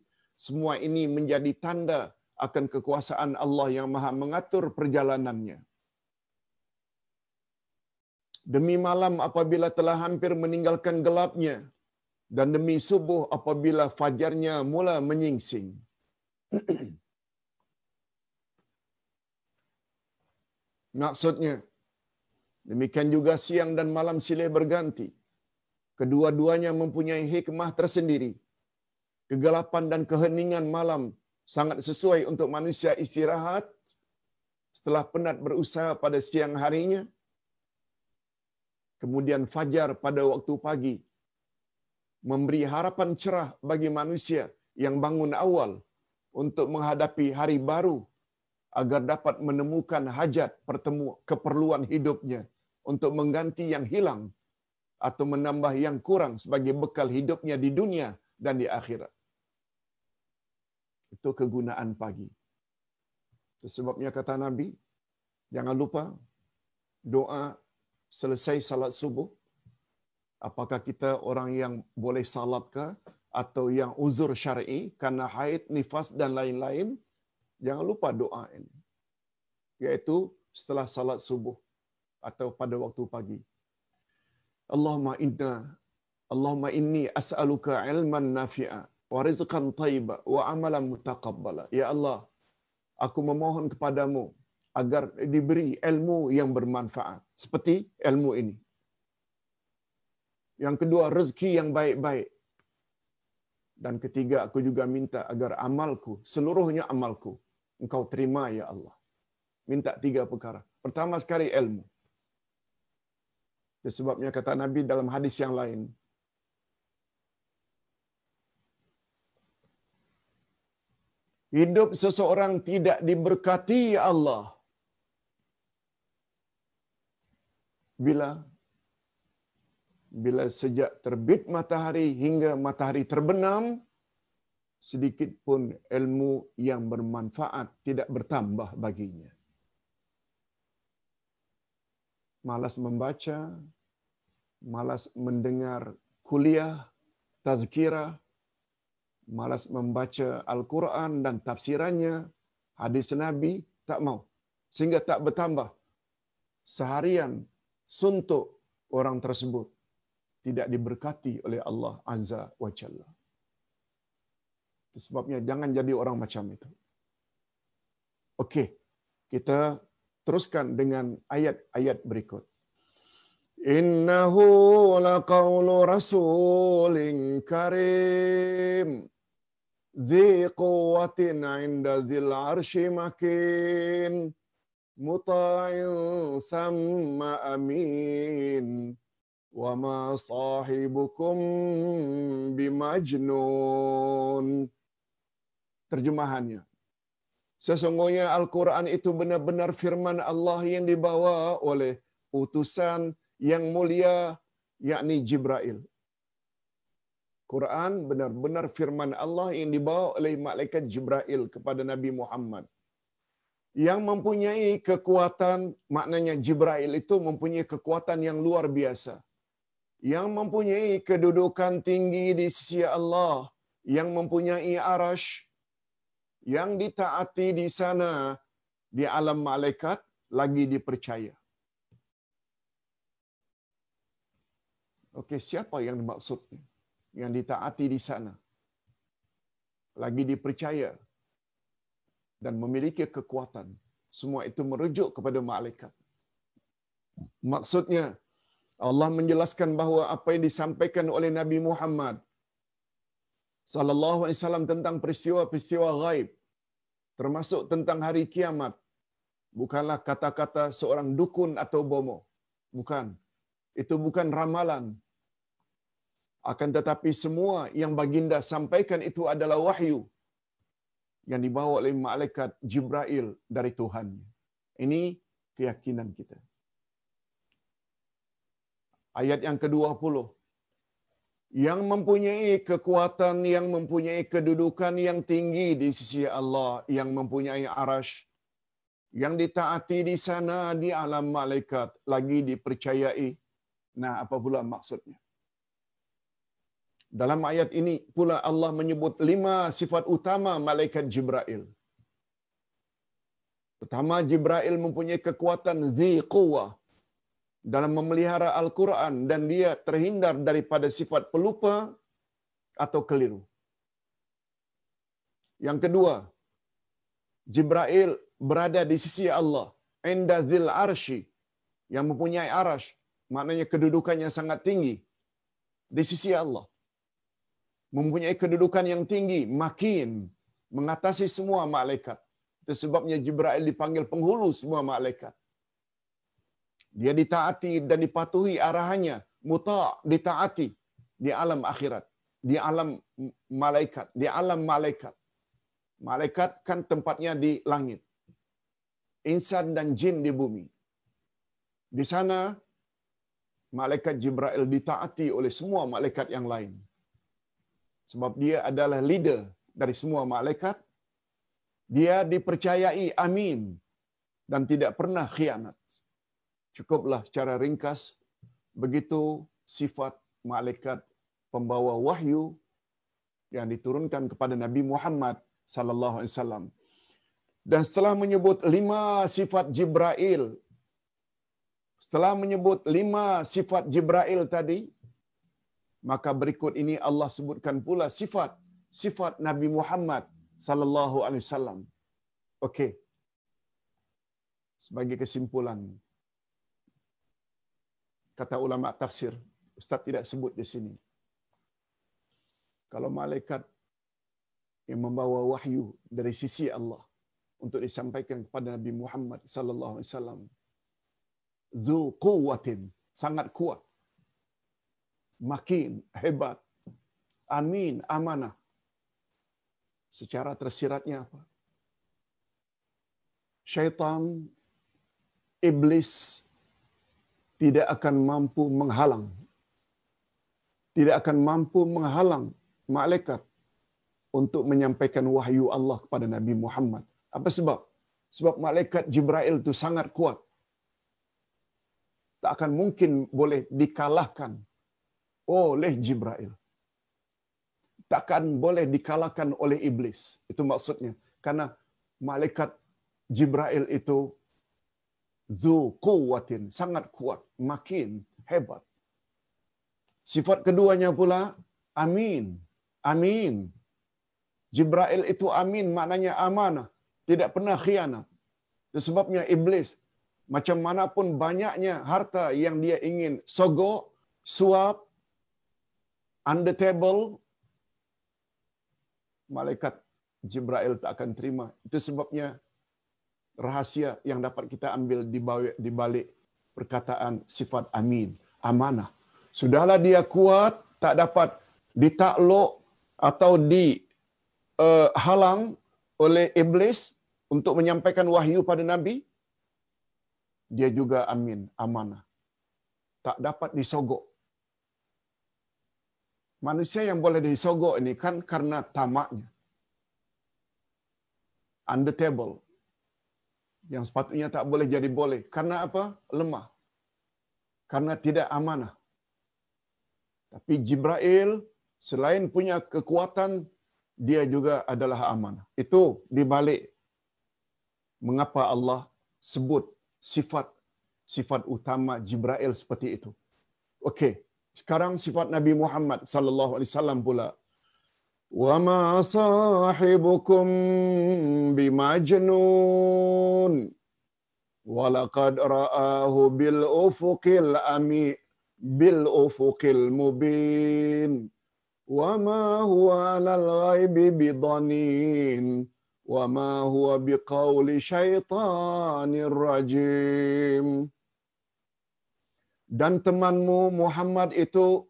Semua ini menjadi tanda akan kekuasaan Allah yang maha mengatur perjalanannya. Demi malam apabila telah hampir meninggalkan gelapnya, dan demi subuh apabila fajarnya mula menyingsing. Maksudnya, demikian juga siang dan malam silih berganti. Kedua-duanya mempunyai hikmah tersendiri. Kegelapan dan keheningan malam sangat sesuai untuk manusia istirahat setelah penat berusaha pada siang harinya. Kemudian fajar pada waktu pagi memberi harapan cerah bagi manusia yang bangun awal untuk menghadapi hari baru agar dapat menemukan hajat pertemu keperluan hidupnya untuk mengganti yang hilang atau menambah yang kurang sebagai bekal hidupnya di dunia dan di akhirat. Itu kegunaan pagi. Sebabnya kata Nabi, jangan lupa doa selesai salat subuh. Apakah kita orang yang boleh salat ke atau yang uzur syar'i karena haid, nifas dan lain-lain, jangan lupa doa ini. Yaitu setelah salat subuh atau pada waktu pagi. Allahumma inna Allahumma inni as'aluka ilman nafi'a wa rizqan tayyiba wa amalan mutaqabbala. Ya Allah, aku memohon kepadamu agar diberi ilmu yang bermanfaat seperti ilmu ini. Yang kedua, rezeki yang baik-baik. Dan ketiga, aku juga minta agar amalku, seluruhnya amalku, engkau terima ya Allah. Minta tiga perkara. Pertama sekali ilmu. Sebabnya kata Nabi dalam hadis yang lain. Hidup seseorang tidak diberkati Allah. Bila bila sejak terbit matahari hingga matahari terbenam, sedikit pun ilmu yang bermanfaat tidak bertambah baginya. Malas membaca, malas mendengar kuliah, tazkirah, malas membaca Al-Quran dan tafsirannya, hadis Nabi, tak mau. Sehingga tak bertambah. Seharian suntuk orang tersebut tidak diberkati oleh Allah Azza wa Jalla. Sebabnya jangan jadi orang macam itu. Okey, kita teruskan dengan ayat-ayat berikut. Innahu laqawlu rasulin karim. Dhi quwatin inda dhil arshi makin. Muta'in samma amin. Wa ma sahibukum bimajnun. Terjemahannya. Sesungguhnya Al-Quran itu benar-benar firman Allah yang dibawa oleh utusan yang mulia yakni Jibril. Quran benar-benar firman Allah yang dibawa oleh malaikat Jibril kepada Nabi Muhammad. Yang mempunyai kekuatan, maknanya Jibril itu mempunyai kekuatan yang luar biasa. Yang mempunyai kedudukan tinggi di sisi Allah. Yang mempunyai arash. Yang ditaati di sana di alam malaikat lagi dipercaya. Okey, siapa yang dimaksud yang ditaati di sana? Lagi dipercaya dan memiliki kekuatan. Semua itu merujuk kepada malaikat. Maksudnya Allah menjelaskan bahawa apa yang disampaikan oleh Nabi Muhammad sallallahu alaihi wasallam tentang peristiwa-peristiwa gaib termasuk tentang hari kiamat bukanlah kata-kata seorang dukun atau bomo. Bukan. Itu bukan ramalan. Akan tetapi semua yang baginda sampaikan itu adalah wahyu yang dibawa oleh malaikat Jibril dari Tuhan. Ini keyakinan kita. Ayat yang ke-20. Yang mempunyai kekuatan, yang mempunyai kedudukan yang tinggi di sisi Allah, yang mempunyai arash, yang ditaati di sana di alam malaikat, lagi dipercayai. Nah, apa pula maksudnya? Dalam ayat ini pula Allah menyebut lima sifat utama malaikat Jibril. Pertama, Jibril mempunyai kekuatan zi quwah dalam memelihara Al-Quran dan dia terhindar daripada sifat pelupa atau keliru. Yang kedua, Jibril berada di sisi Allah. Inda zil arshi. Yang mempunyai arash. Maknanya kedudukannya sangat tinggi. Di sisi Allah. Mempunyai kedudukan yang tinggi. Makin. Mengatasi semua malaikat. Itu sebabnya Jibril dipanggil penghulu semua malaikat. Dia ditaati dan dipatuhi arahannya. Muta' ditaati. Di alam akhirat. Di alam malaikat. Di alam malaikat. Malaikat kan tempatnya di langit. Insan dan jin di bumi. Di sana, malaikat Jibril ditaati oleh semua malaikat yang lain. Sebab dia adalah leader dari semua malaikat. Dia dipercayai amin dan tidak pernah khianat. Cukuplah cara ringkas begitu sifat malaikat pembawa wahyu yang diturunkan kepada Nabi Muhammad sallallahu alaihi wasallam. Dan setelah menyebut lima sifat Jibril, setelah menyebut lima sifat Jibril tadi, maka berikut ini Allah sebutkan pula sifat sifat Nabi Muhammad sallallahu alaihi wasallam. Okey. Sebagai kesimpulan kata ulama tafsir, Ustaz tidak sebut di sini. Kalau malaikat yang membawa wahyu dari sisi Allah untuk disampaikan kepada Nabi Muhammad sallallahu alaihi wasallam. Zu quwwatin, sangat kuat. Makin hebat. Amin, amanah. Secara tersiratnya apa? Syaitan iblis tidak akan mampu menghalang tidak akan mampu menghalang malaikat untuk menyampaikan wahyu Allah kepada Nabi Muhammad. Apa sebab? Sebab malaikat Jibril itu sangat kuat. Tak akan mungkin boleh dikalahkan oleh Jibril. Takkan boleh dikalahkan oleh iblis. Itu maksudnya. Karena malaikat Jibril itu zu quwwatin, sangat kuat, makin hebat. Sifat keduanya pula amin. Amin. Jibril itu amin maknanya amanah, tidak pernah khianat. Itu sebabnya iblis macam manapun banyaknya harta yang dia ingin sogok, suap, under table, malaikat Jibril tak akan terima. Itu sebabnya rahasia yang dapat kita ambil di balik perkataan sifat amin, amanah. Sudahlah dia kuat, tak dapat ditakluk atau di uh, halang oleh iblis untuk menyampaikan wahyu pada nabi dia juga amin amanah tak dapat disogok manusia yang boleh disogok ini kan karena tamaknya. Under table. Yang sepatutnya tak boleh jadi boleh. Karena apa? Lemah. Karena tidak amanah. Tapi Jibril selain punya kekuatan, dia juga adalah amanah. Itu dibalik mengapa Allah sebut sifat sifat utama Jibril seperti itu. Okey, sekarang sifat Nabi Muhammad sallallahu alaihi wasallam pula. Wa ma sahibukum bimajnun. Walaqad ra'ahu bil ufuqil ami bil ufuqil mubin. Wa ma huwa 'alal ghaibi bidanin. Wa ma huwa biqauli syaitanir rajim dan temanmu Muhammad itu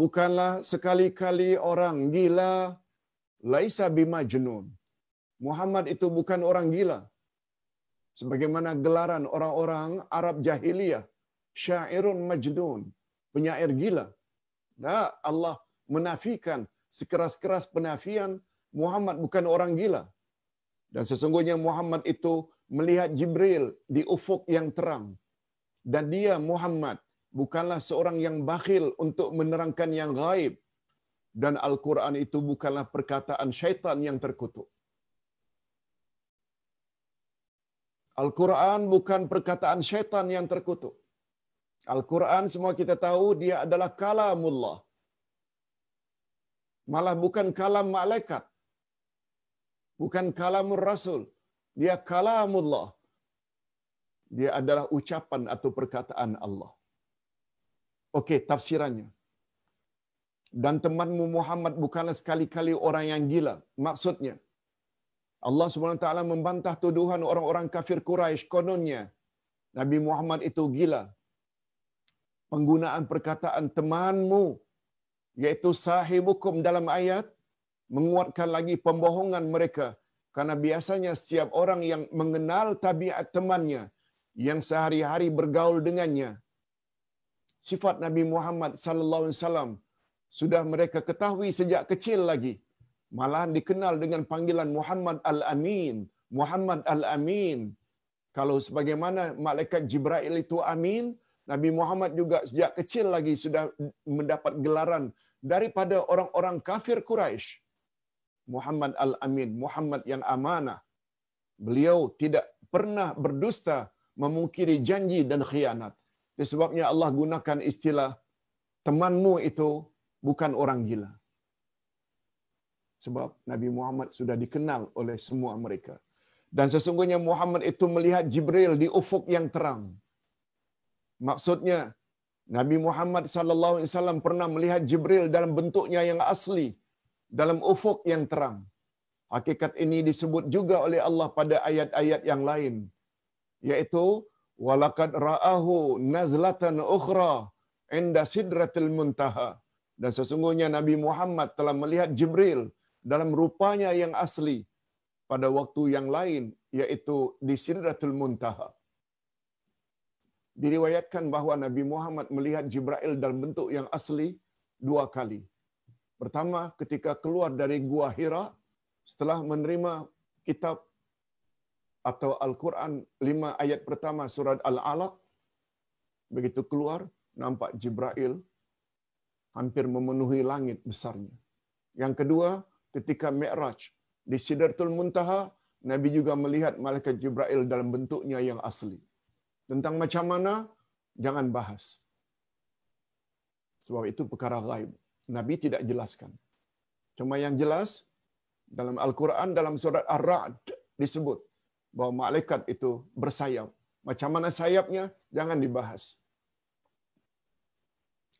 bukanlah sekali-kali orang gila. Laisa bimajnun. Muhammad itu bukan orang gila. Sebagaimana gelaran orang-orang Arab jahiliyah. Syairun majnun. Penyair gila. Nah Allah menafikan sekeras-keras penafian Muhammad bukan orang gila. Dan sesungguhnya Muhammad itu melihat Jibril di ufuk yang terang dan dia Muhammad bukanlah seorang yang bakhil untuk menerangkan yang gaib dan Al-Quran itu bukanlah perkataan syaitan yang terkutuk. Al-Quran bukan perkataan syaitan yang terkutuk. Al-Quran semua kita tahu dia adalah kalamullah. Malah bukan kalam malaikat. Bukan kalamur rasul. Dia kalamullah dia adalah ucapan atau perkataan Allah. Okey, tafsirannya. Dan temanmu Muhammad bukanlah sekali-kali orang yang gila. Maksudnya, Allah SWT membantah tuduhan orang-orang kafir Quraisy kononnya. Nabi Muhammad itu gila. Penggunaan perkataan temanmu, yaitu sahibukum dalam ayat, menguatkan lagi pembohongan mereka. Karena biasanya setiap orang yang mengenal tabiat temannya, yang sehari-hari bergaul dengannya. Sifat Nabi Muhammad sallallahu alaihi wasallam sudah mereka ketahui sejak kecil lagi. Malahan dikenal dengan panggilan Muhammad Al-Amin, Muhammad Al-Amin. Kalau sebagaimana malaikat Jibril itu amin, Nabi Muhammad juga sejak kecil lagi sudah mendapat gelaran daripada orang-orang kafir Quraisy. Muhammad Al-Amin, Muhammad yang amanah. Beliau tidak pernah berdusta memungkiri janji dan khianat. Sebabnya Allah gunakan istilah temanmu itu bukan orang gila. Sebab Nabi Muhammad sudah dikenal oleh semua mereka. Dan sesungguhnya Muhammad itu melihat Jibril di ufuk yang terang. Maksudnya Nabi Muhammad sallallahu alaihi wasallam pernah melihat Jibril dalam bentuknya yang asli dalam ufuk yang terang. Hakikat ini disebut juga oleh Allah pada ayat-ayat yang lain yaitu walaqad ra'ahu nazlatan ukhra inda sidratil muntaha dan sesungguhnya Nabi Muhammad telah melihat Jibril dalam rupanya yang asli pada waktu yang lain yaitu di Sidratul Muntaha. Diriwayatkan bahawa Nabi Muhammad melihat Jibril dalam bentuk yang asli dua kali. Pertama ketika keluar dari Gua Hira setelah menerima kitab atau Al-Quran lima ayat pertama surat Al-Alaq begitu keluar nampak Jibril hampir memenuhi langit besarnya. Yang kedua ketika Mi'raj di Sidratul Muntaha Nabi juga melihat malaikat Jibril dalam bentuknya yang asli. Tentang macam mana jangan bahas. Sebab itu perkara gaib. Nabi tidak jelaskan. Cuma yang jelas dalam Al-Quran dalam surat Ar-Ra'd disebut bahawa malaikat itu bersayap. Macam mana sayapnya? Jangan dibahas.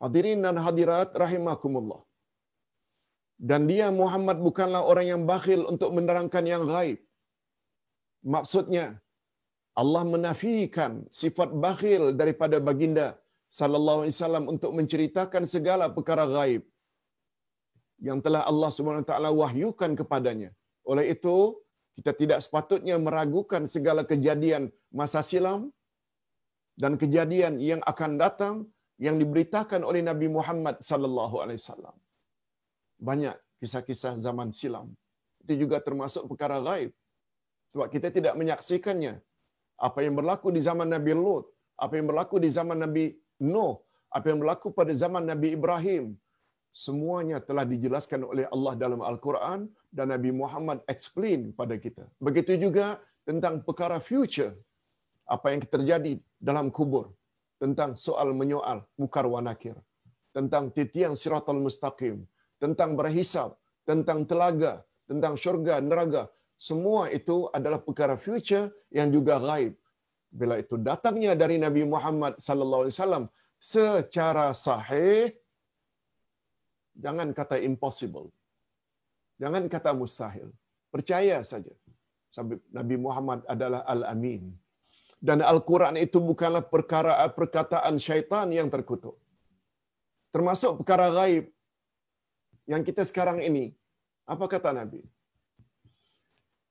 Hadirin dan hadirat rahimakumullah. Dan dia Muhammad bukanlah orang yang bakhil untuk menerangkan yang gaib. Maksudnya, Allah menafikan sifat bakhil daripada baginda sallallahu alaihi wasallam untuk menceritakan segala perkara gaib yang telah Allah Subhanahu wa taala wahyukan kepadanya. Oleh itu, kita tidak sepatutnya meragukan segala kejadian masa silam dan kejadian yang akan datang yang diberitakan oleh Nabi Muhammad sallallahu alaihi wasallam. banyak kisah-kisah zaman silam. Itu juga termasuk perkara gaib. Sebab kita tidak menyaksikannya. Apa yang berlaku di zaman Nabi Lut, apa yang berlaku di zaman Nabi Nuh, apa yang berlaku pada zaman Nabi Ibrahim, semuanya telah dijelaskan oleh Allah dalam Al-Quran dan Nabi Muhammad explain pada kita. Begitu juga tentang perkara future, apa yang terjadi dalam kubur, tentang soal menyoal, mukar wa nakir, tentang titian siratul mustaqim, tentang berhisab, tentang telaga, tentang syurga, neraka. Semua itu adalah perkara future yang juga gaib. Bila itu datangnya dari Nabi Muhammad sallallahu alaihi wasallam secara sahih, jangan kata impossible. Jangan kata mustahil. Percaya saja. Nabi Muhammad adalah Al-Amin. Dan Al-Quran itu bukanlah perkara perkataan syaitan yang terkutuk. Termasuk perkara gaib yang kita sekarang ini. Apa kata Nabi?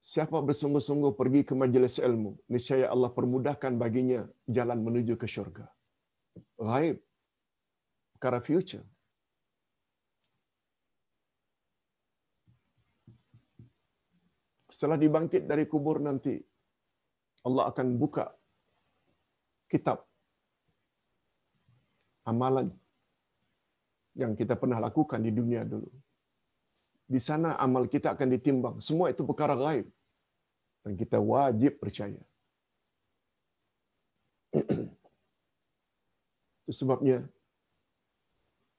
Siapa bersungguh-sungguh pergi ke majlis ilmu, niscaya Allah permudahkan baginya jalan menuju ke syurga. Gaib. Perkara future. Setelah dibangkit dari kubur nanti, Allah akan buka kitab amalan yang kita pernah lakukan di dunia dulu. Di sana amal kita akan ditimbang. Semua itu perkara gaib. Dan kita wajib percaya. Itu sebabnya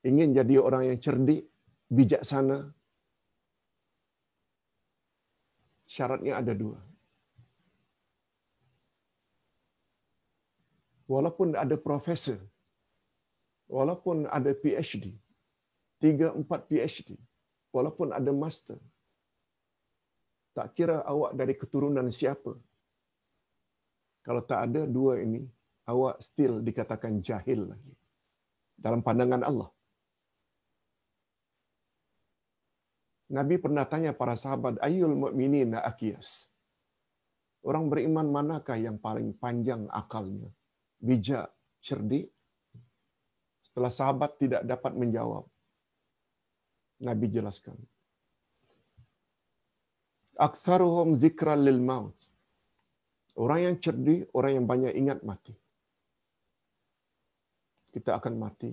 ingin jadi orang yang cerdik, bijaksana, syaratnya ada dua. Walaupun ada profesor, walaupun ada PhD, tiga empat PhD, walaupun ada master, tak kira awak dari keturunan siapa. Kalau tak ada dua ini, awak still dikatakan jahil lagi. Dalam pandangan Allah. Nabi pernah tanya para sahabat, Ayul mu'minin akiyas. Orang beriman manakah yang paling panjang akalnya? Bijak, cerdik? Setelah sahabat tidak dapat menjawab, Nabi jelaskan. Aksaruhum zikran lil maut. Orang yang cerdik, orang yang banyak ingat mati. Kita akan mati.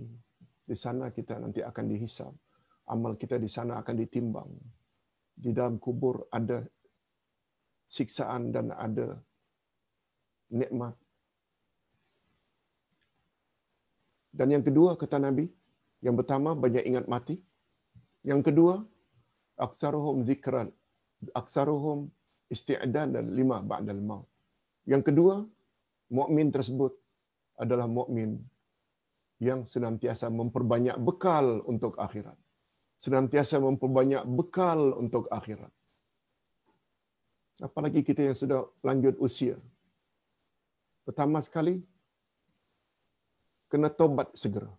Di sana kita nanti akan dihisap. Amal kita di sana akan ditimbang. Di dalam kubur ada siksaan dan ada nikmat. Dan yang kedua kata Nabi, yang pertama banyak ingat mati. Yang kedua, aksaruhum zikran, aksaruhum isti'adan dan lima ba'dal maut. Yang kedua, mukmin tersebut adalah mukmin yang senantiasa memperbanyak bekal untuk akhirat. Senantiasa memperbanyak bekal untuk akhirat. Apalagi kita yang sudah lanjut usia. Pertama sekali, kena tobat segera.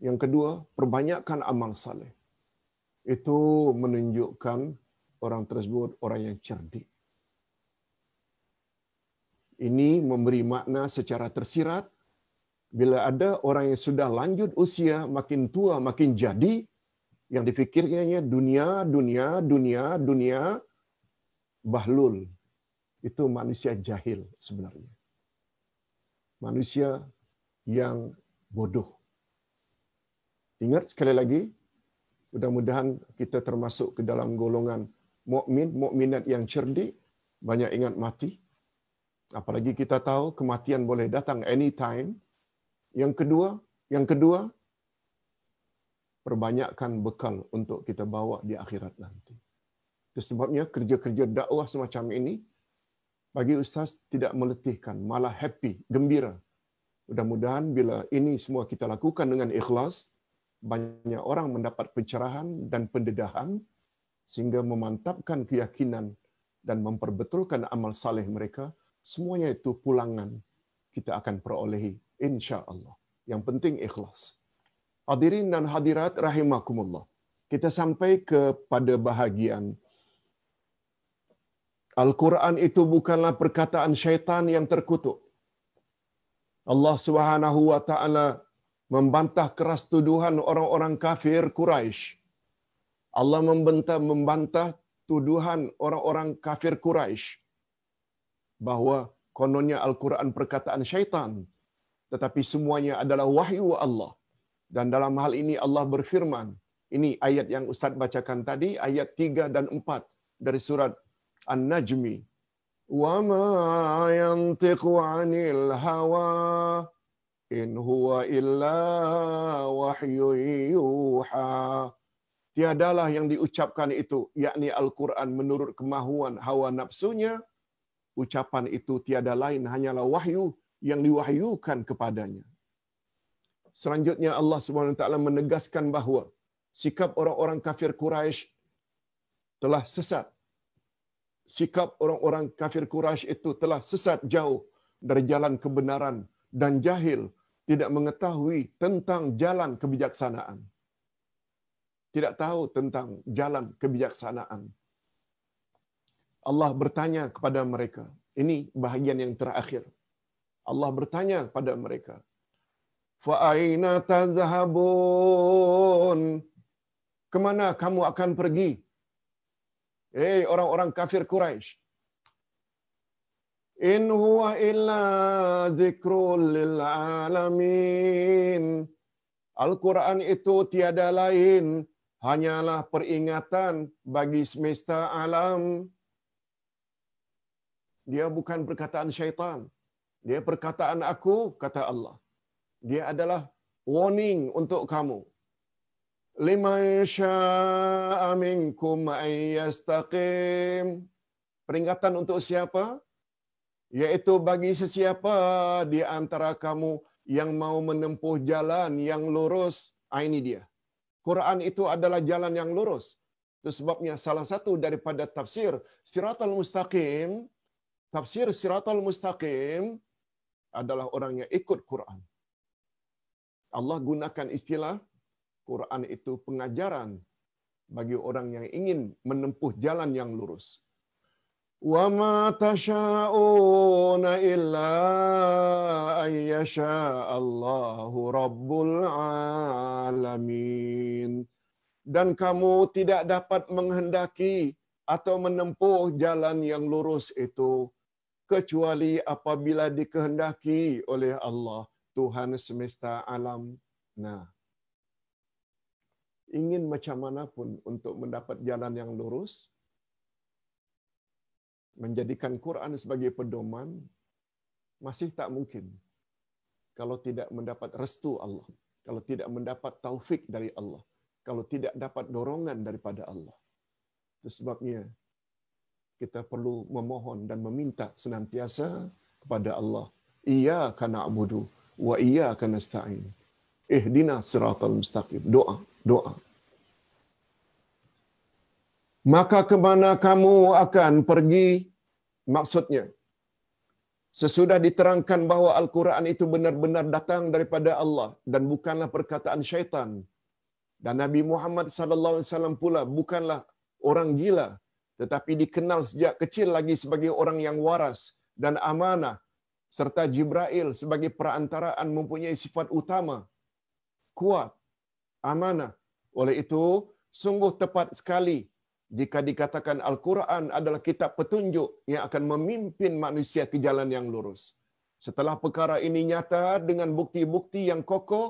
Yang kedua, perbanyakkan amal saleh itu menunjukkan orang tersebut orang yang cerdik. Ini memberi makna secara tersirat bila ada orang yang sudah lanjut usia, makin tua, makin jadi, yang difikirkannya dunia, dunia, dunia, dunia, bahlul. Itu manusia jahil sebenarnya. Manusia yang bodoh. Ingat sekali lagi, Mudah-mudahan kita termasuk ke dalam golongan mukmin, mukminat yang cerdik, banyak ingat mati. Apalagi kita tahu kematian boleh datang anytime. Yang kedua, yang kedua, perbanyakkan bekal untuk kita bawa di akhirat nanti. Itu sebabnya kerja-kerja dakwah semacam ini bagi ustaz tidak meletihkan, malah happy, gembira. Mudah-mudahan bila ini semua kita lakukan dengan ikhlas, banyak orang mendapat pencerahan dan pendedahan sehingga memantapkan keyakinan dan memperbetulkan amal saleh mereka semuanya itu pulangan kita akan perolehi insya-Allah yang penting ikhlas hadirin dan hadirat rahimakumullah. Kita sampai kepada bahagian. Al-Quran itu bukanlah perkataan syaitan yang terkutuk. Allah Subhanahu wa taala membantah keras tuduhan orang-orang kafir Quraisy. Allah membantah membantah tuduhan orang-orang kafir Quraisy bahawa kononnya Al-Quran perkataan syaitan. Tetapi semuanya adalah wahyu Allah dan dalam hal ini Allah berfirman ini ayat yang ustaz bacakan tadi ayat 3 dan 4 dari surat An-Najmi. Ma yantiqu 'anil hawa in huwa illa wahyu yuha. Tiadalah yang diucapkan itu yakni Al-Quran menurut kemahuan hawa nafsunya. Ucapan itu tiada lain hanyalah wahyu yang diwahyukan kepadanya selanjutnya Allah taala menegaskan bahawa sikap orang-orang kafir Quraisy telah sesat sikap orang-orang kafir Quraisy itu telah sesat jauh dari jalan kebenaran dan jahil tidak mengetahui tentang jalan kebijaksanaan tidak tahu tentang jalan kebijaksanaan. Allah bertanya kepada mereka. Ini bahagian yang terakhir. Allah bertanya kepada mereka. Fa'aina tazhabun? Kemana kamu akan pergi? Hey, orang-orang kafir Quraisy. In huwa illa zikrul lil alamin. Al-Quran itu tiada lain hanyalah peringatan bagi semesta alam. Dia bukan perkataan syaitan. Dia perkataan aku, kata Allah. Dia adalah warning untuk kamu. Lima sya'a minkum ayyastaqim. Peringatan untuk siapa? Yaitu bagi sesiapa di antara kamu yang mau menempuh jalan yang lurus. Ah, ini dia. Quran itu adalah jalan yang lurus. Itu sebabnya salah satu daripada tafsir Siratal Mustaqim, tafsir Siratal Mustaqim adalah orang yang ikut Quran. Allah gunakan istilah Quran itu pengajaran bagi orang yang ingin menempuh jalan yang lurus. Wa ma tasha'una illa ayyasha Allahu rabbul alamin. Dan kamu tidak dapat menghendaki atau menempuh jalan yang lurus itu kecuali apabila dikehendaki oleh Allah, Tuhan semesta alam. Nah, ingin macam mana pun untuk mendapat jalan yang lurus, menjadikan Quran sebagai pedoman masih tak mungkin kalau tidak mendapat restu Allah, kalau tidak mendapat taufik dari Allah, kalau tidak dapat dorongan daripada Allah. Itu sebabnya kita perlu memohon dan meminta senantiasa kepada Allah. Iya kana abudu wa iya kana nasta'in. Ihdina siratal mustaqim. Doa, doa. Maka ke mana kamu akan pergi? Maksudnya, sesudah diterangkan bahawa Al-Quran itu benar-benar datang daripada Allah dan bukanlah perkataan syaitan. Dan Nabi Muhammad sallallahu alaihi wasallam pula bukanlah orang gila tetapi dikenal sejak kecil lagi sebagai orang yang waras dan amanah serta Jibril sebagai perantaraan mempunyai sifat utama kuat amanah oleh itu sungguh tepat sekali jika dikatakan Al-Quran adalah kitab petunjuk yang akan memimpin manusia ke jalan yang lurus. Setelah perkara ini nyata dengan bukti-bukti yang kokoh,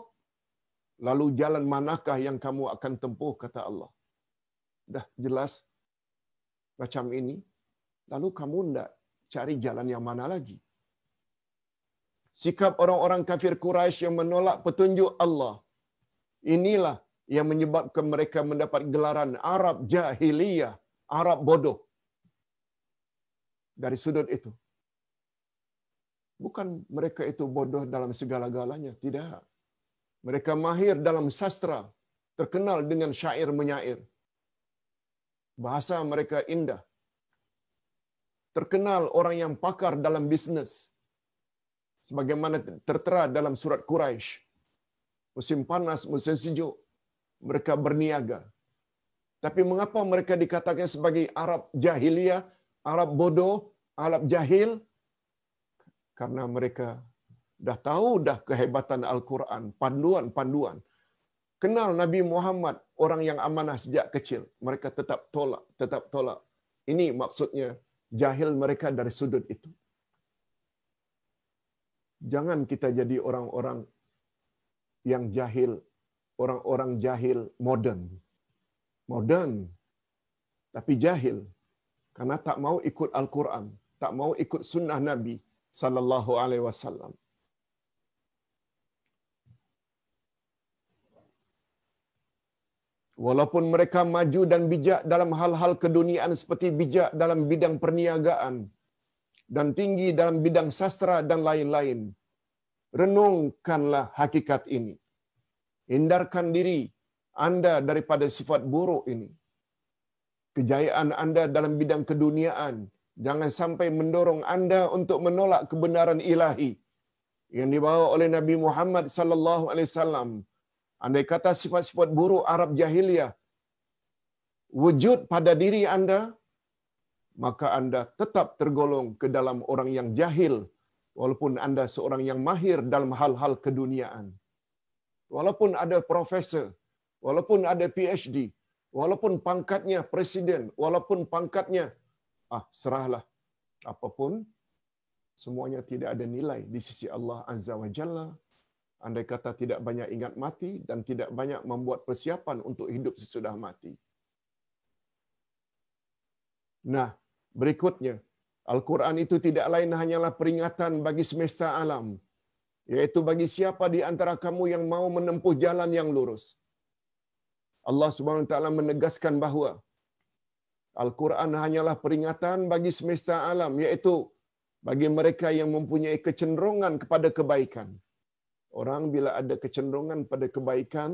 lalu jalan manakah yang kamu akan tempuh, kata Allah. Dah jelas macam ini, lalu kamu tidak cari jalan yang mana lagi. Sikap orang-orang kafir Quraisy yang menolak petunjuk Allah, inilah yang menyebabkan mereka mendapat gelaran Arab jahiliyah, Arab bodoh. Dari sudut itu. Bukan mereka itu bodoh dalam segala-galanya, tidak. Mereka mahir dalam sastra, terkenal dengan syair menyair. Bahasa mereka indah. Terkenal orang yang pakar dalam bisnes. Sebagaimana tertera dalam surat Quraisy. Musim panas, musim sejuk, mereka berniaga. Tapi mengapa mereka dikatakan sebagai Arab jahiliyah, Arab bodoh, Arab jahil? Karena mereka dah tahu dah kehebatan Al-Quran, panduan-panduan. Kenal Nabi Muhammad, orang yang amanah sejak kecil. Mereka tetap tolak, tetap tolak. Ini maksudnya jahil mereka dari sudut itu. Jangan kita jadi orang-orang yang jahil, orang-orang jahil modern. Modern, tapi jahil. Karena tak mau ikut Al-Quran, tak mau ikut sunnah Nabi sallallahu alaihi wasallam. Walaupun mereka maju dan bijak dalam hal-hal keduniaan seperti bijak dalam bidang perniagaan dan tinggi dalam bidang sastra dan lain-lain. Renungkanlah hakikat ini. Hindarkan diri anda daripada sifat buruk ini. Kejayaan anda dalam bidang keduniaan jangan sampai mendorong anda untuk menolak kebenaran ilahi yang dibawa oleh Nabi Muhammad sallallahu alaihi wasallam Andai kata sifat-sifat buruk Arab jahiliyah wujud pada diri anda, maka anda tetap tergolong ke dalam orang yang jahil, walaupun anda seorang yang mahir dalam hal-hal keduniaan. Walaupun ada profesor, walaupun ada PhD, walaupun pangkatnya presiden, walaupun pangkatnya, ah serahlah, apapun, semuanya tidak ada nilai di sisi Allah Azza wa Jalla andai kata tidak banyak ingat mati dan tidak banyak membuat persiapan untuk hidup sesudah mati. Nah, berikutnya, Al-Quran itu tidak lain hanyalah peringatan bagi semesta alam, yaitu bagi siapa di antara kamu yang mau menempuh jalan yang lurus. Allah Subhanahu taala menegaskan bahawa Al-Quran hanyalah peringatan bagi semesta alam, yaitu bagi mereka yang mempunyai kecenderungan kepada kebaikan. Orang bila ada kecenderungan pada kebaikan,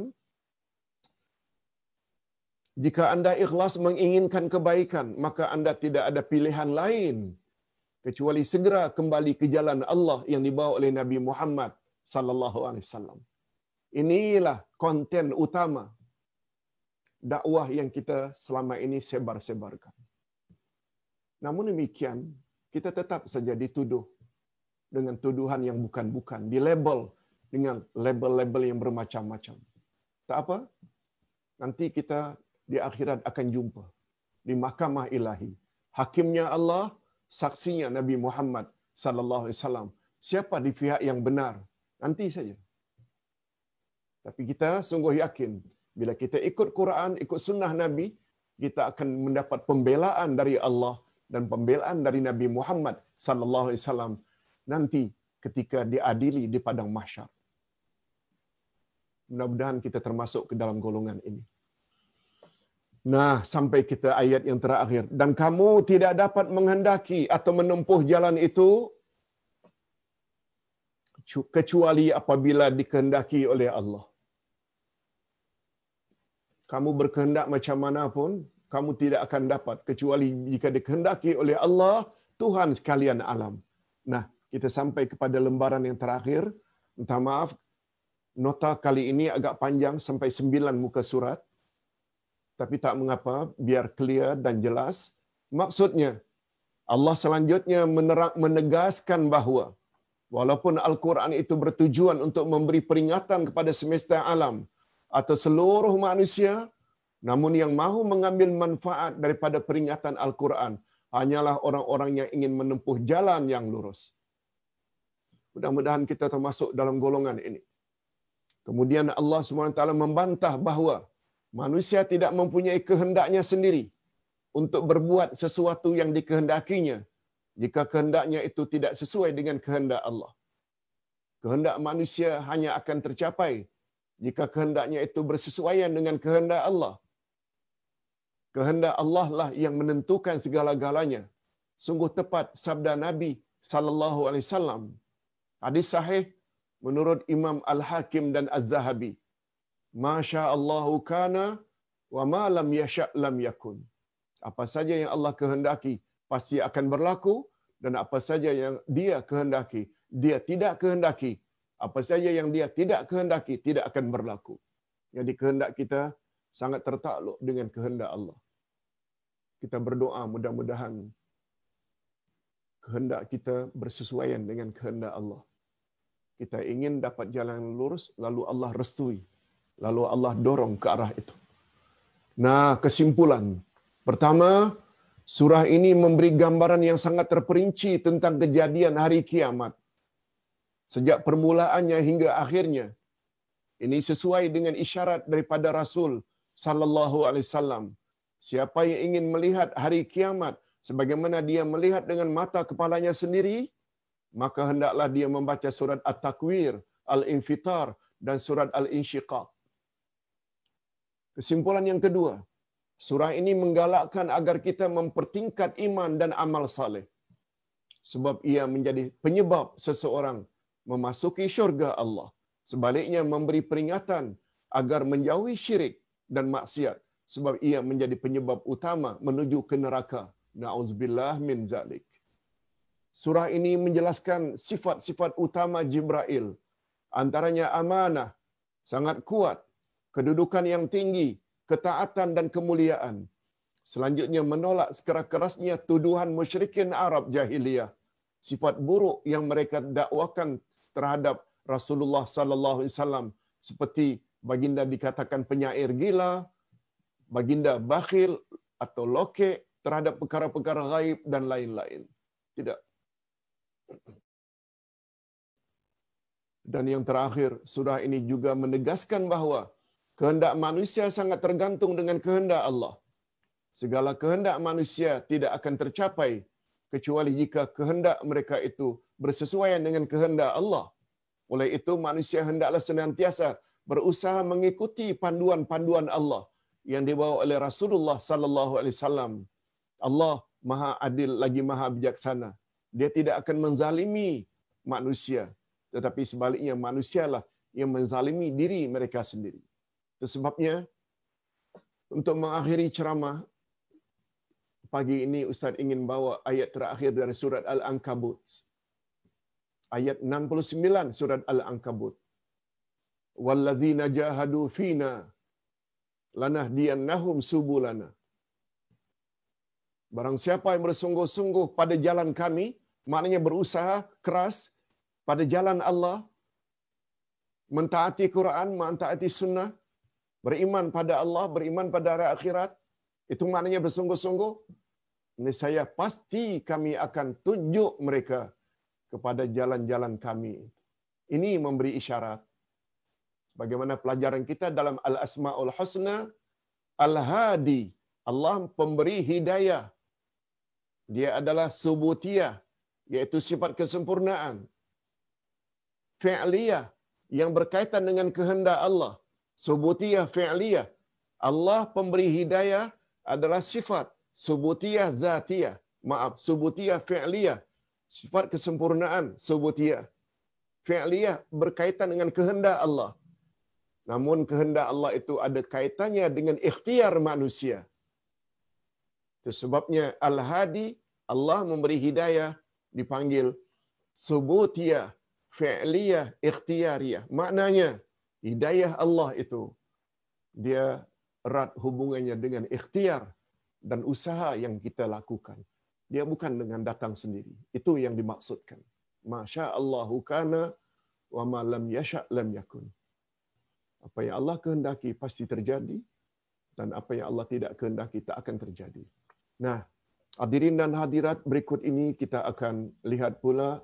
jika anda ikhlas menginginkan kebaikan, maka anda tidak ada pilihan lain kecuali segera kembali ke jalan Allah yang dibawa oleh Nabi Muhammad sallallahu alaihi wasallam. Inilah konten utama dakwah yang kita selama ini sebar-sebarkan. Namun demikian, kita tetap saja dituduh dengan tuduhan yang bukan-bukan, di label dengan label-label yang bermacam-macam. Tak apa, nanti kita di akhirat akan jumpa di mahkamah ilahi. Hakimnya Allah, saksinya Nabi Muhammad sallallahu alaihi wasallam. Siapa di pihak yang benar? Nanti saja. Tapi kita sungguh yakin bila kita ikut Quran, ikut sunnah Nabi, kita akan mendapat pembelaan dari Allah dan pembelaan dari Nabi Muhammad sallallahu alaihi wasallam nanti ketika diadili di padang mahsyar. Mudah-mudahan kita termasuk ke dalam golongan ini. Nah, sampai kita ayat yang terakhir. Dan kamu tidak dapat menghendaki atau menempuh jalan itu kecuali apabila dikehendaki oleh Allah. Kamu berkehendak macam mana pun, kamu tidak akan dapat kecuali jika dikehendaki oleh Allah, Tuhan sekalian alam. Nah, kita sampai kepada lembaran yang terakhir. Minta maaf, nota kali ini agak panjang sampai sembilan muka surat. Tapi tak mengapa, biar clear dan jelas. Maksudnya, Allah selanjutnya menerang, menegaskan bahawa walaupun Al-Quran itu bertujuan untuk memberi peringatan kepada semesta alam atau seluruh manusia, namun yang mahu mengambil manfaat daripada peringatan Al-Quran hanyalah orang-orang yang ingin menempuh jalan yang lurus. Mudah-mudahan kita termasuk dalam golongan ini. Kemudian Allah SWT membantah bahawa manusia tidak mempunyai kehendaknya sendiri untuk berbuat sesuatu yang dikehendakinya jika kehendaknya itu tidak sesuai dengan kehendak Allah. Kehendak manusia hanya akan tercapai jika kehendaknya itu bersesuaian dengan kehendak Allah. Kehendak Allah lah yang menentukan segala-galanya. Sungguh tepat sabda Nabi sallallahu alaihi wasallam. Hadis sahih menurut Imam Al-Hakim dan Az-Zahabi. Masya Allahu kana wa ma lam yasha' lam yakun. Apa saja yang Allah kehendaki pasti akan berlaku dan apa saja yang dia kehendaki dia tidak kehendaki apa saja yang dia tidak kehendaki tidak akan berlaku. Jadi kehendak kita sangat tertakluk dengan kehendak Allah. Kita berdoa mudah-mudahan kehendak kita bersesuaian dengan kehendak Allah kita ingin dapat jalan lurus lalu Allah restui lalu Allah dorong ke arah itu Nah, kesimpulan. Pertama, surah ini memberi gambaran yang sangat terperinci tentang kejadian hari kiamat. Sejak permulaannya hingga akhirnya. Ini sesuai dengan isyarat daripada Rasul sallallahu alaihi wasallam. Siapa yang ingin melihat hari kiamat sebagaimana dia melihat dengan mata kepalanya sendiri, maka hendaklah dia membaca surat At-Takwir, Al-Infitar dan surat Al-Insyiqaq. Kesimpulan yang kedua, surah ini menggalakkan agar kita mempertingkat iman dan amal saleh. Sebab ia menjadi penyebab seseorang memasuki syurga Allah. Sebaliknya memberi peringatan agar menjauhi syirik dan maksiat sebab ia menjadi penyebab utama menuju ke neraka. Nauzubillah min zalik. Surah ini menjelaskan sifat-sifat utama Jibril. Antaranya amanah, sangat kuat, kedudukan yang tinggi, ketaatan dan kemuliaan. Selanjutnya menolak sekeras-kerasnya tuduhan musyrikin Arab jahiliyah. Sifat buruk yang mereka dakwakan terhadap Rasulullah sallallahu alaihi wasallam seperti baginda dikatakan penyair gila, baginda bakhil atau loke terhadap perkara-perkara gaib dan lain-lain. Tidak. Dan yang terakhir, surah ini juga menegaskan bahawa kehendak manusia sangat tergantung dengan kehendak Allah. Segala kehendak manusia tidak akan tercapai kecuali jika kehendak mereka itu bersesuaian dengan kehendak Allah. Oleh itu manusia hendaklah senantiasa berusaha mengikuti panduan-panduan Allah yang dibawa oleh Rasulullah sallallahu alaihi wasallam. Allah Maha Adil lagi Maha Bijaksana. Dia tidak akan menzalimi manusia, tetapi sebaliknya manusialah yang menzalimi diri mereka sendiri. Sebabnya untuk mengakhiri ceramah pagi ini Ustaz ingin bawa ayat terakhir dari surat Al-Ankabut. Ayat 69 surat Al-Ankabut. Walladzina jahadu fina lanahdiyannahum subulana. Barang siapa yang bersungguh-sungguh pada jalan kami, maknanya berusaha keras pada jalan Allah, mentaati Quran, mentaati sunnah, beriman pada Allah, beriman pada hari akhirat, itu maknanya bersungguh-sungguh, ini saya pasti kami akan tunjuk mereka kepada jalan-jalan kami. Ini memberi isyarat. Bagaimana pelajaran kita dalam Al-Asma'ul Husna, Al-Hadi, Allah pemberi hidayah. Dia adalah subutiyah, iaitu sifat kesempurnaan. Fi'liyah, yang berkaitan dengan kehendak Allah. Subutiyah fi'liyah. Allah pemberi hidayah adalah sifat. Subutiyah zatiyah. Maaf, subutiyah fi'liyah. Sifat kesempurnaan, subutiyah. Fi'liyah berkaitan dengan kehendak Allah. Namun kehendak Allah itu ada kaitannya dengan ikhtiar manusia. Itu sebabnya Al-Hadi, Allah memberi hidayah, dipanggil subutiyah, fi'liyah, ikhtiariyah. Maknanya, hidayah Allah itu, dia erat hubungannya dengan ikhtiar dan usaha yang kita lakukan. Dia bukan dengan datang sendiri. Itu yang dimaksudkan. Masya Allahu kana wa ma lam yasha lam yakun. Apa yang Allah kehendaki pasti terjadi dan apa yang Allah tidak kehendaki tak akan terjadi. Nah, hadirin dan hadirat berikut ini kita akan lihat pula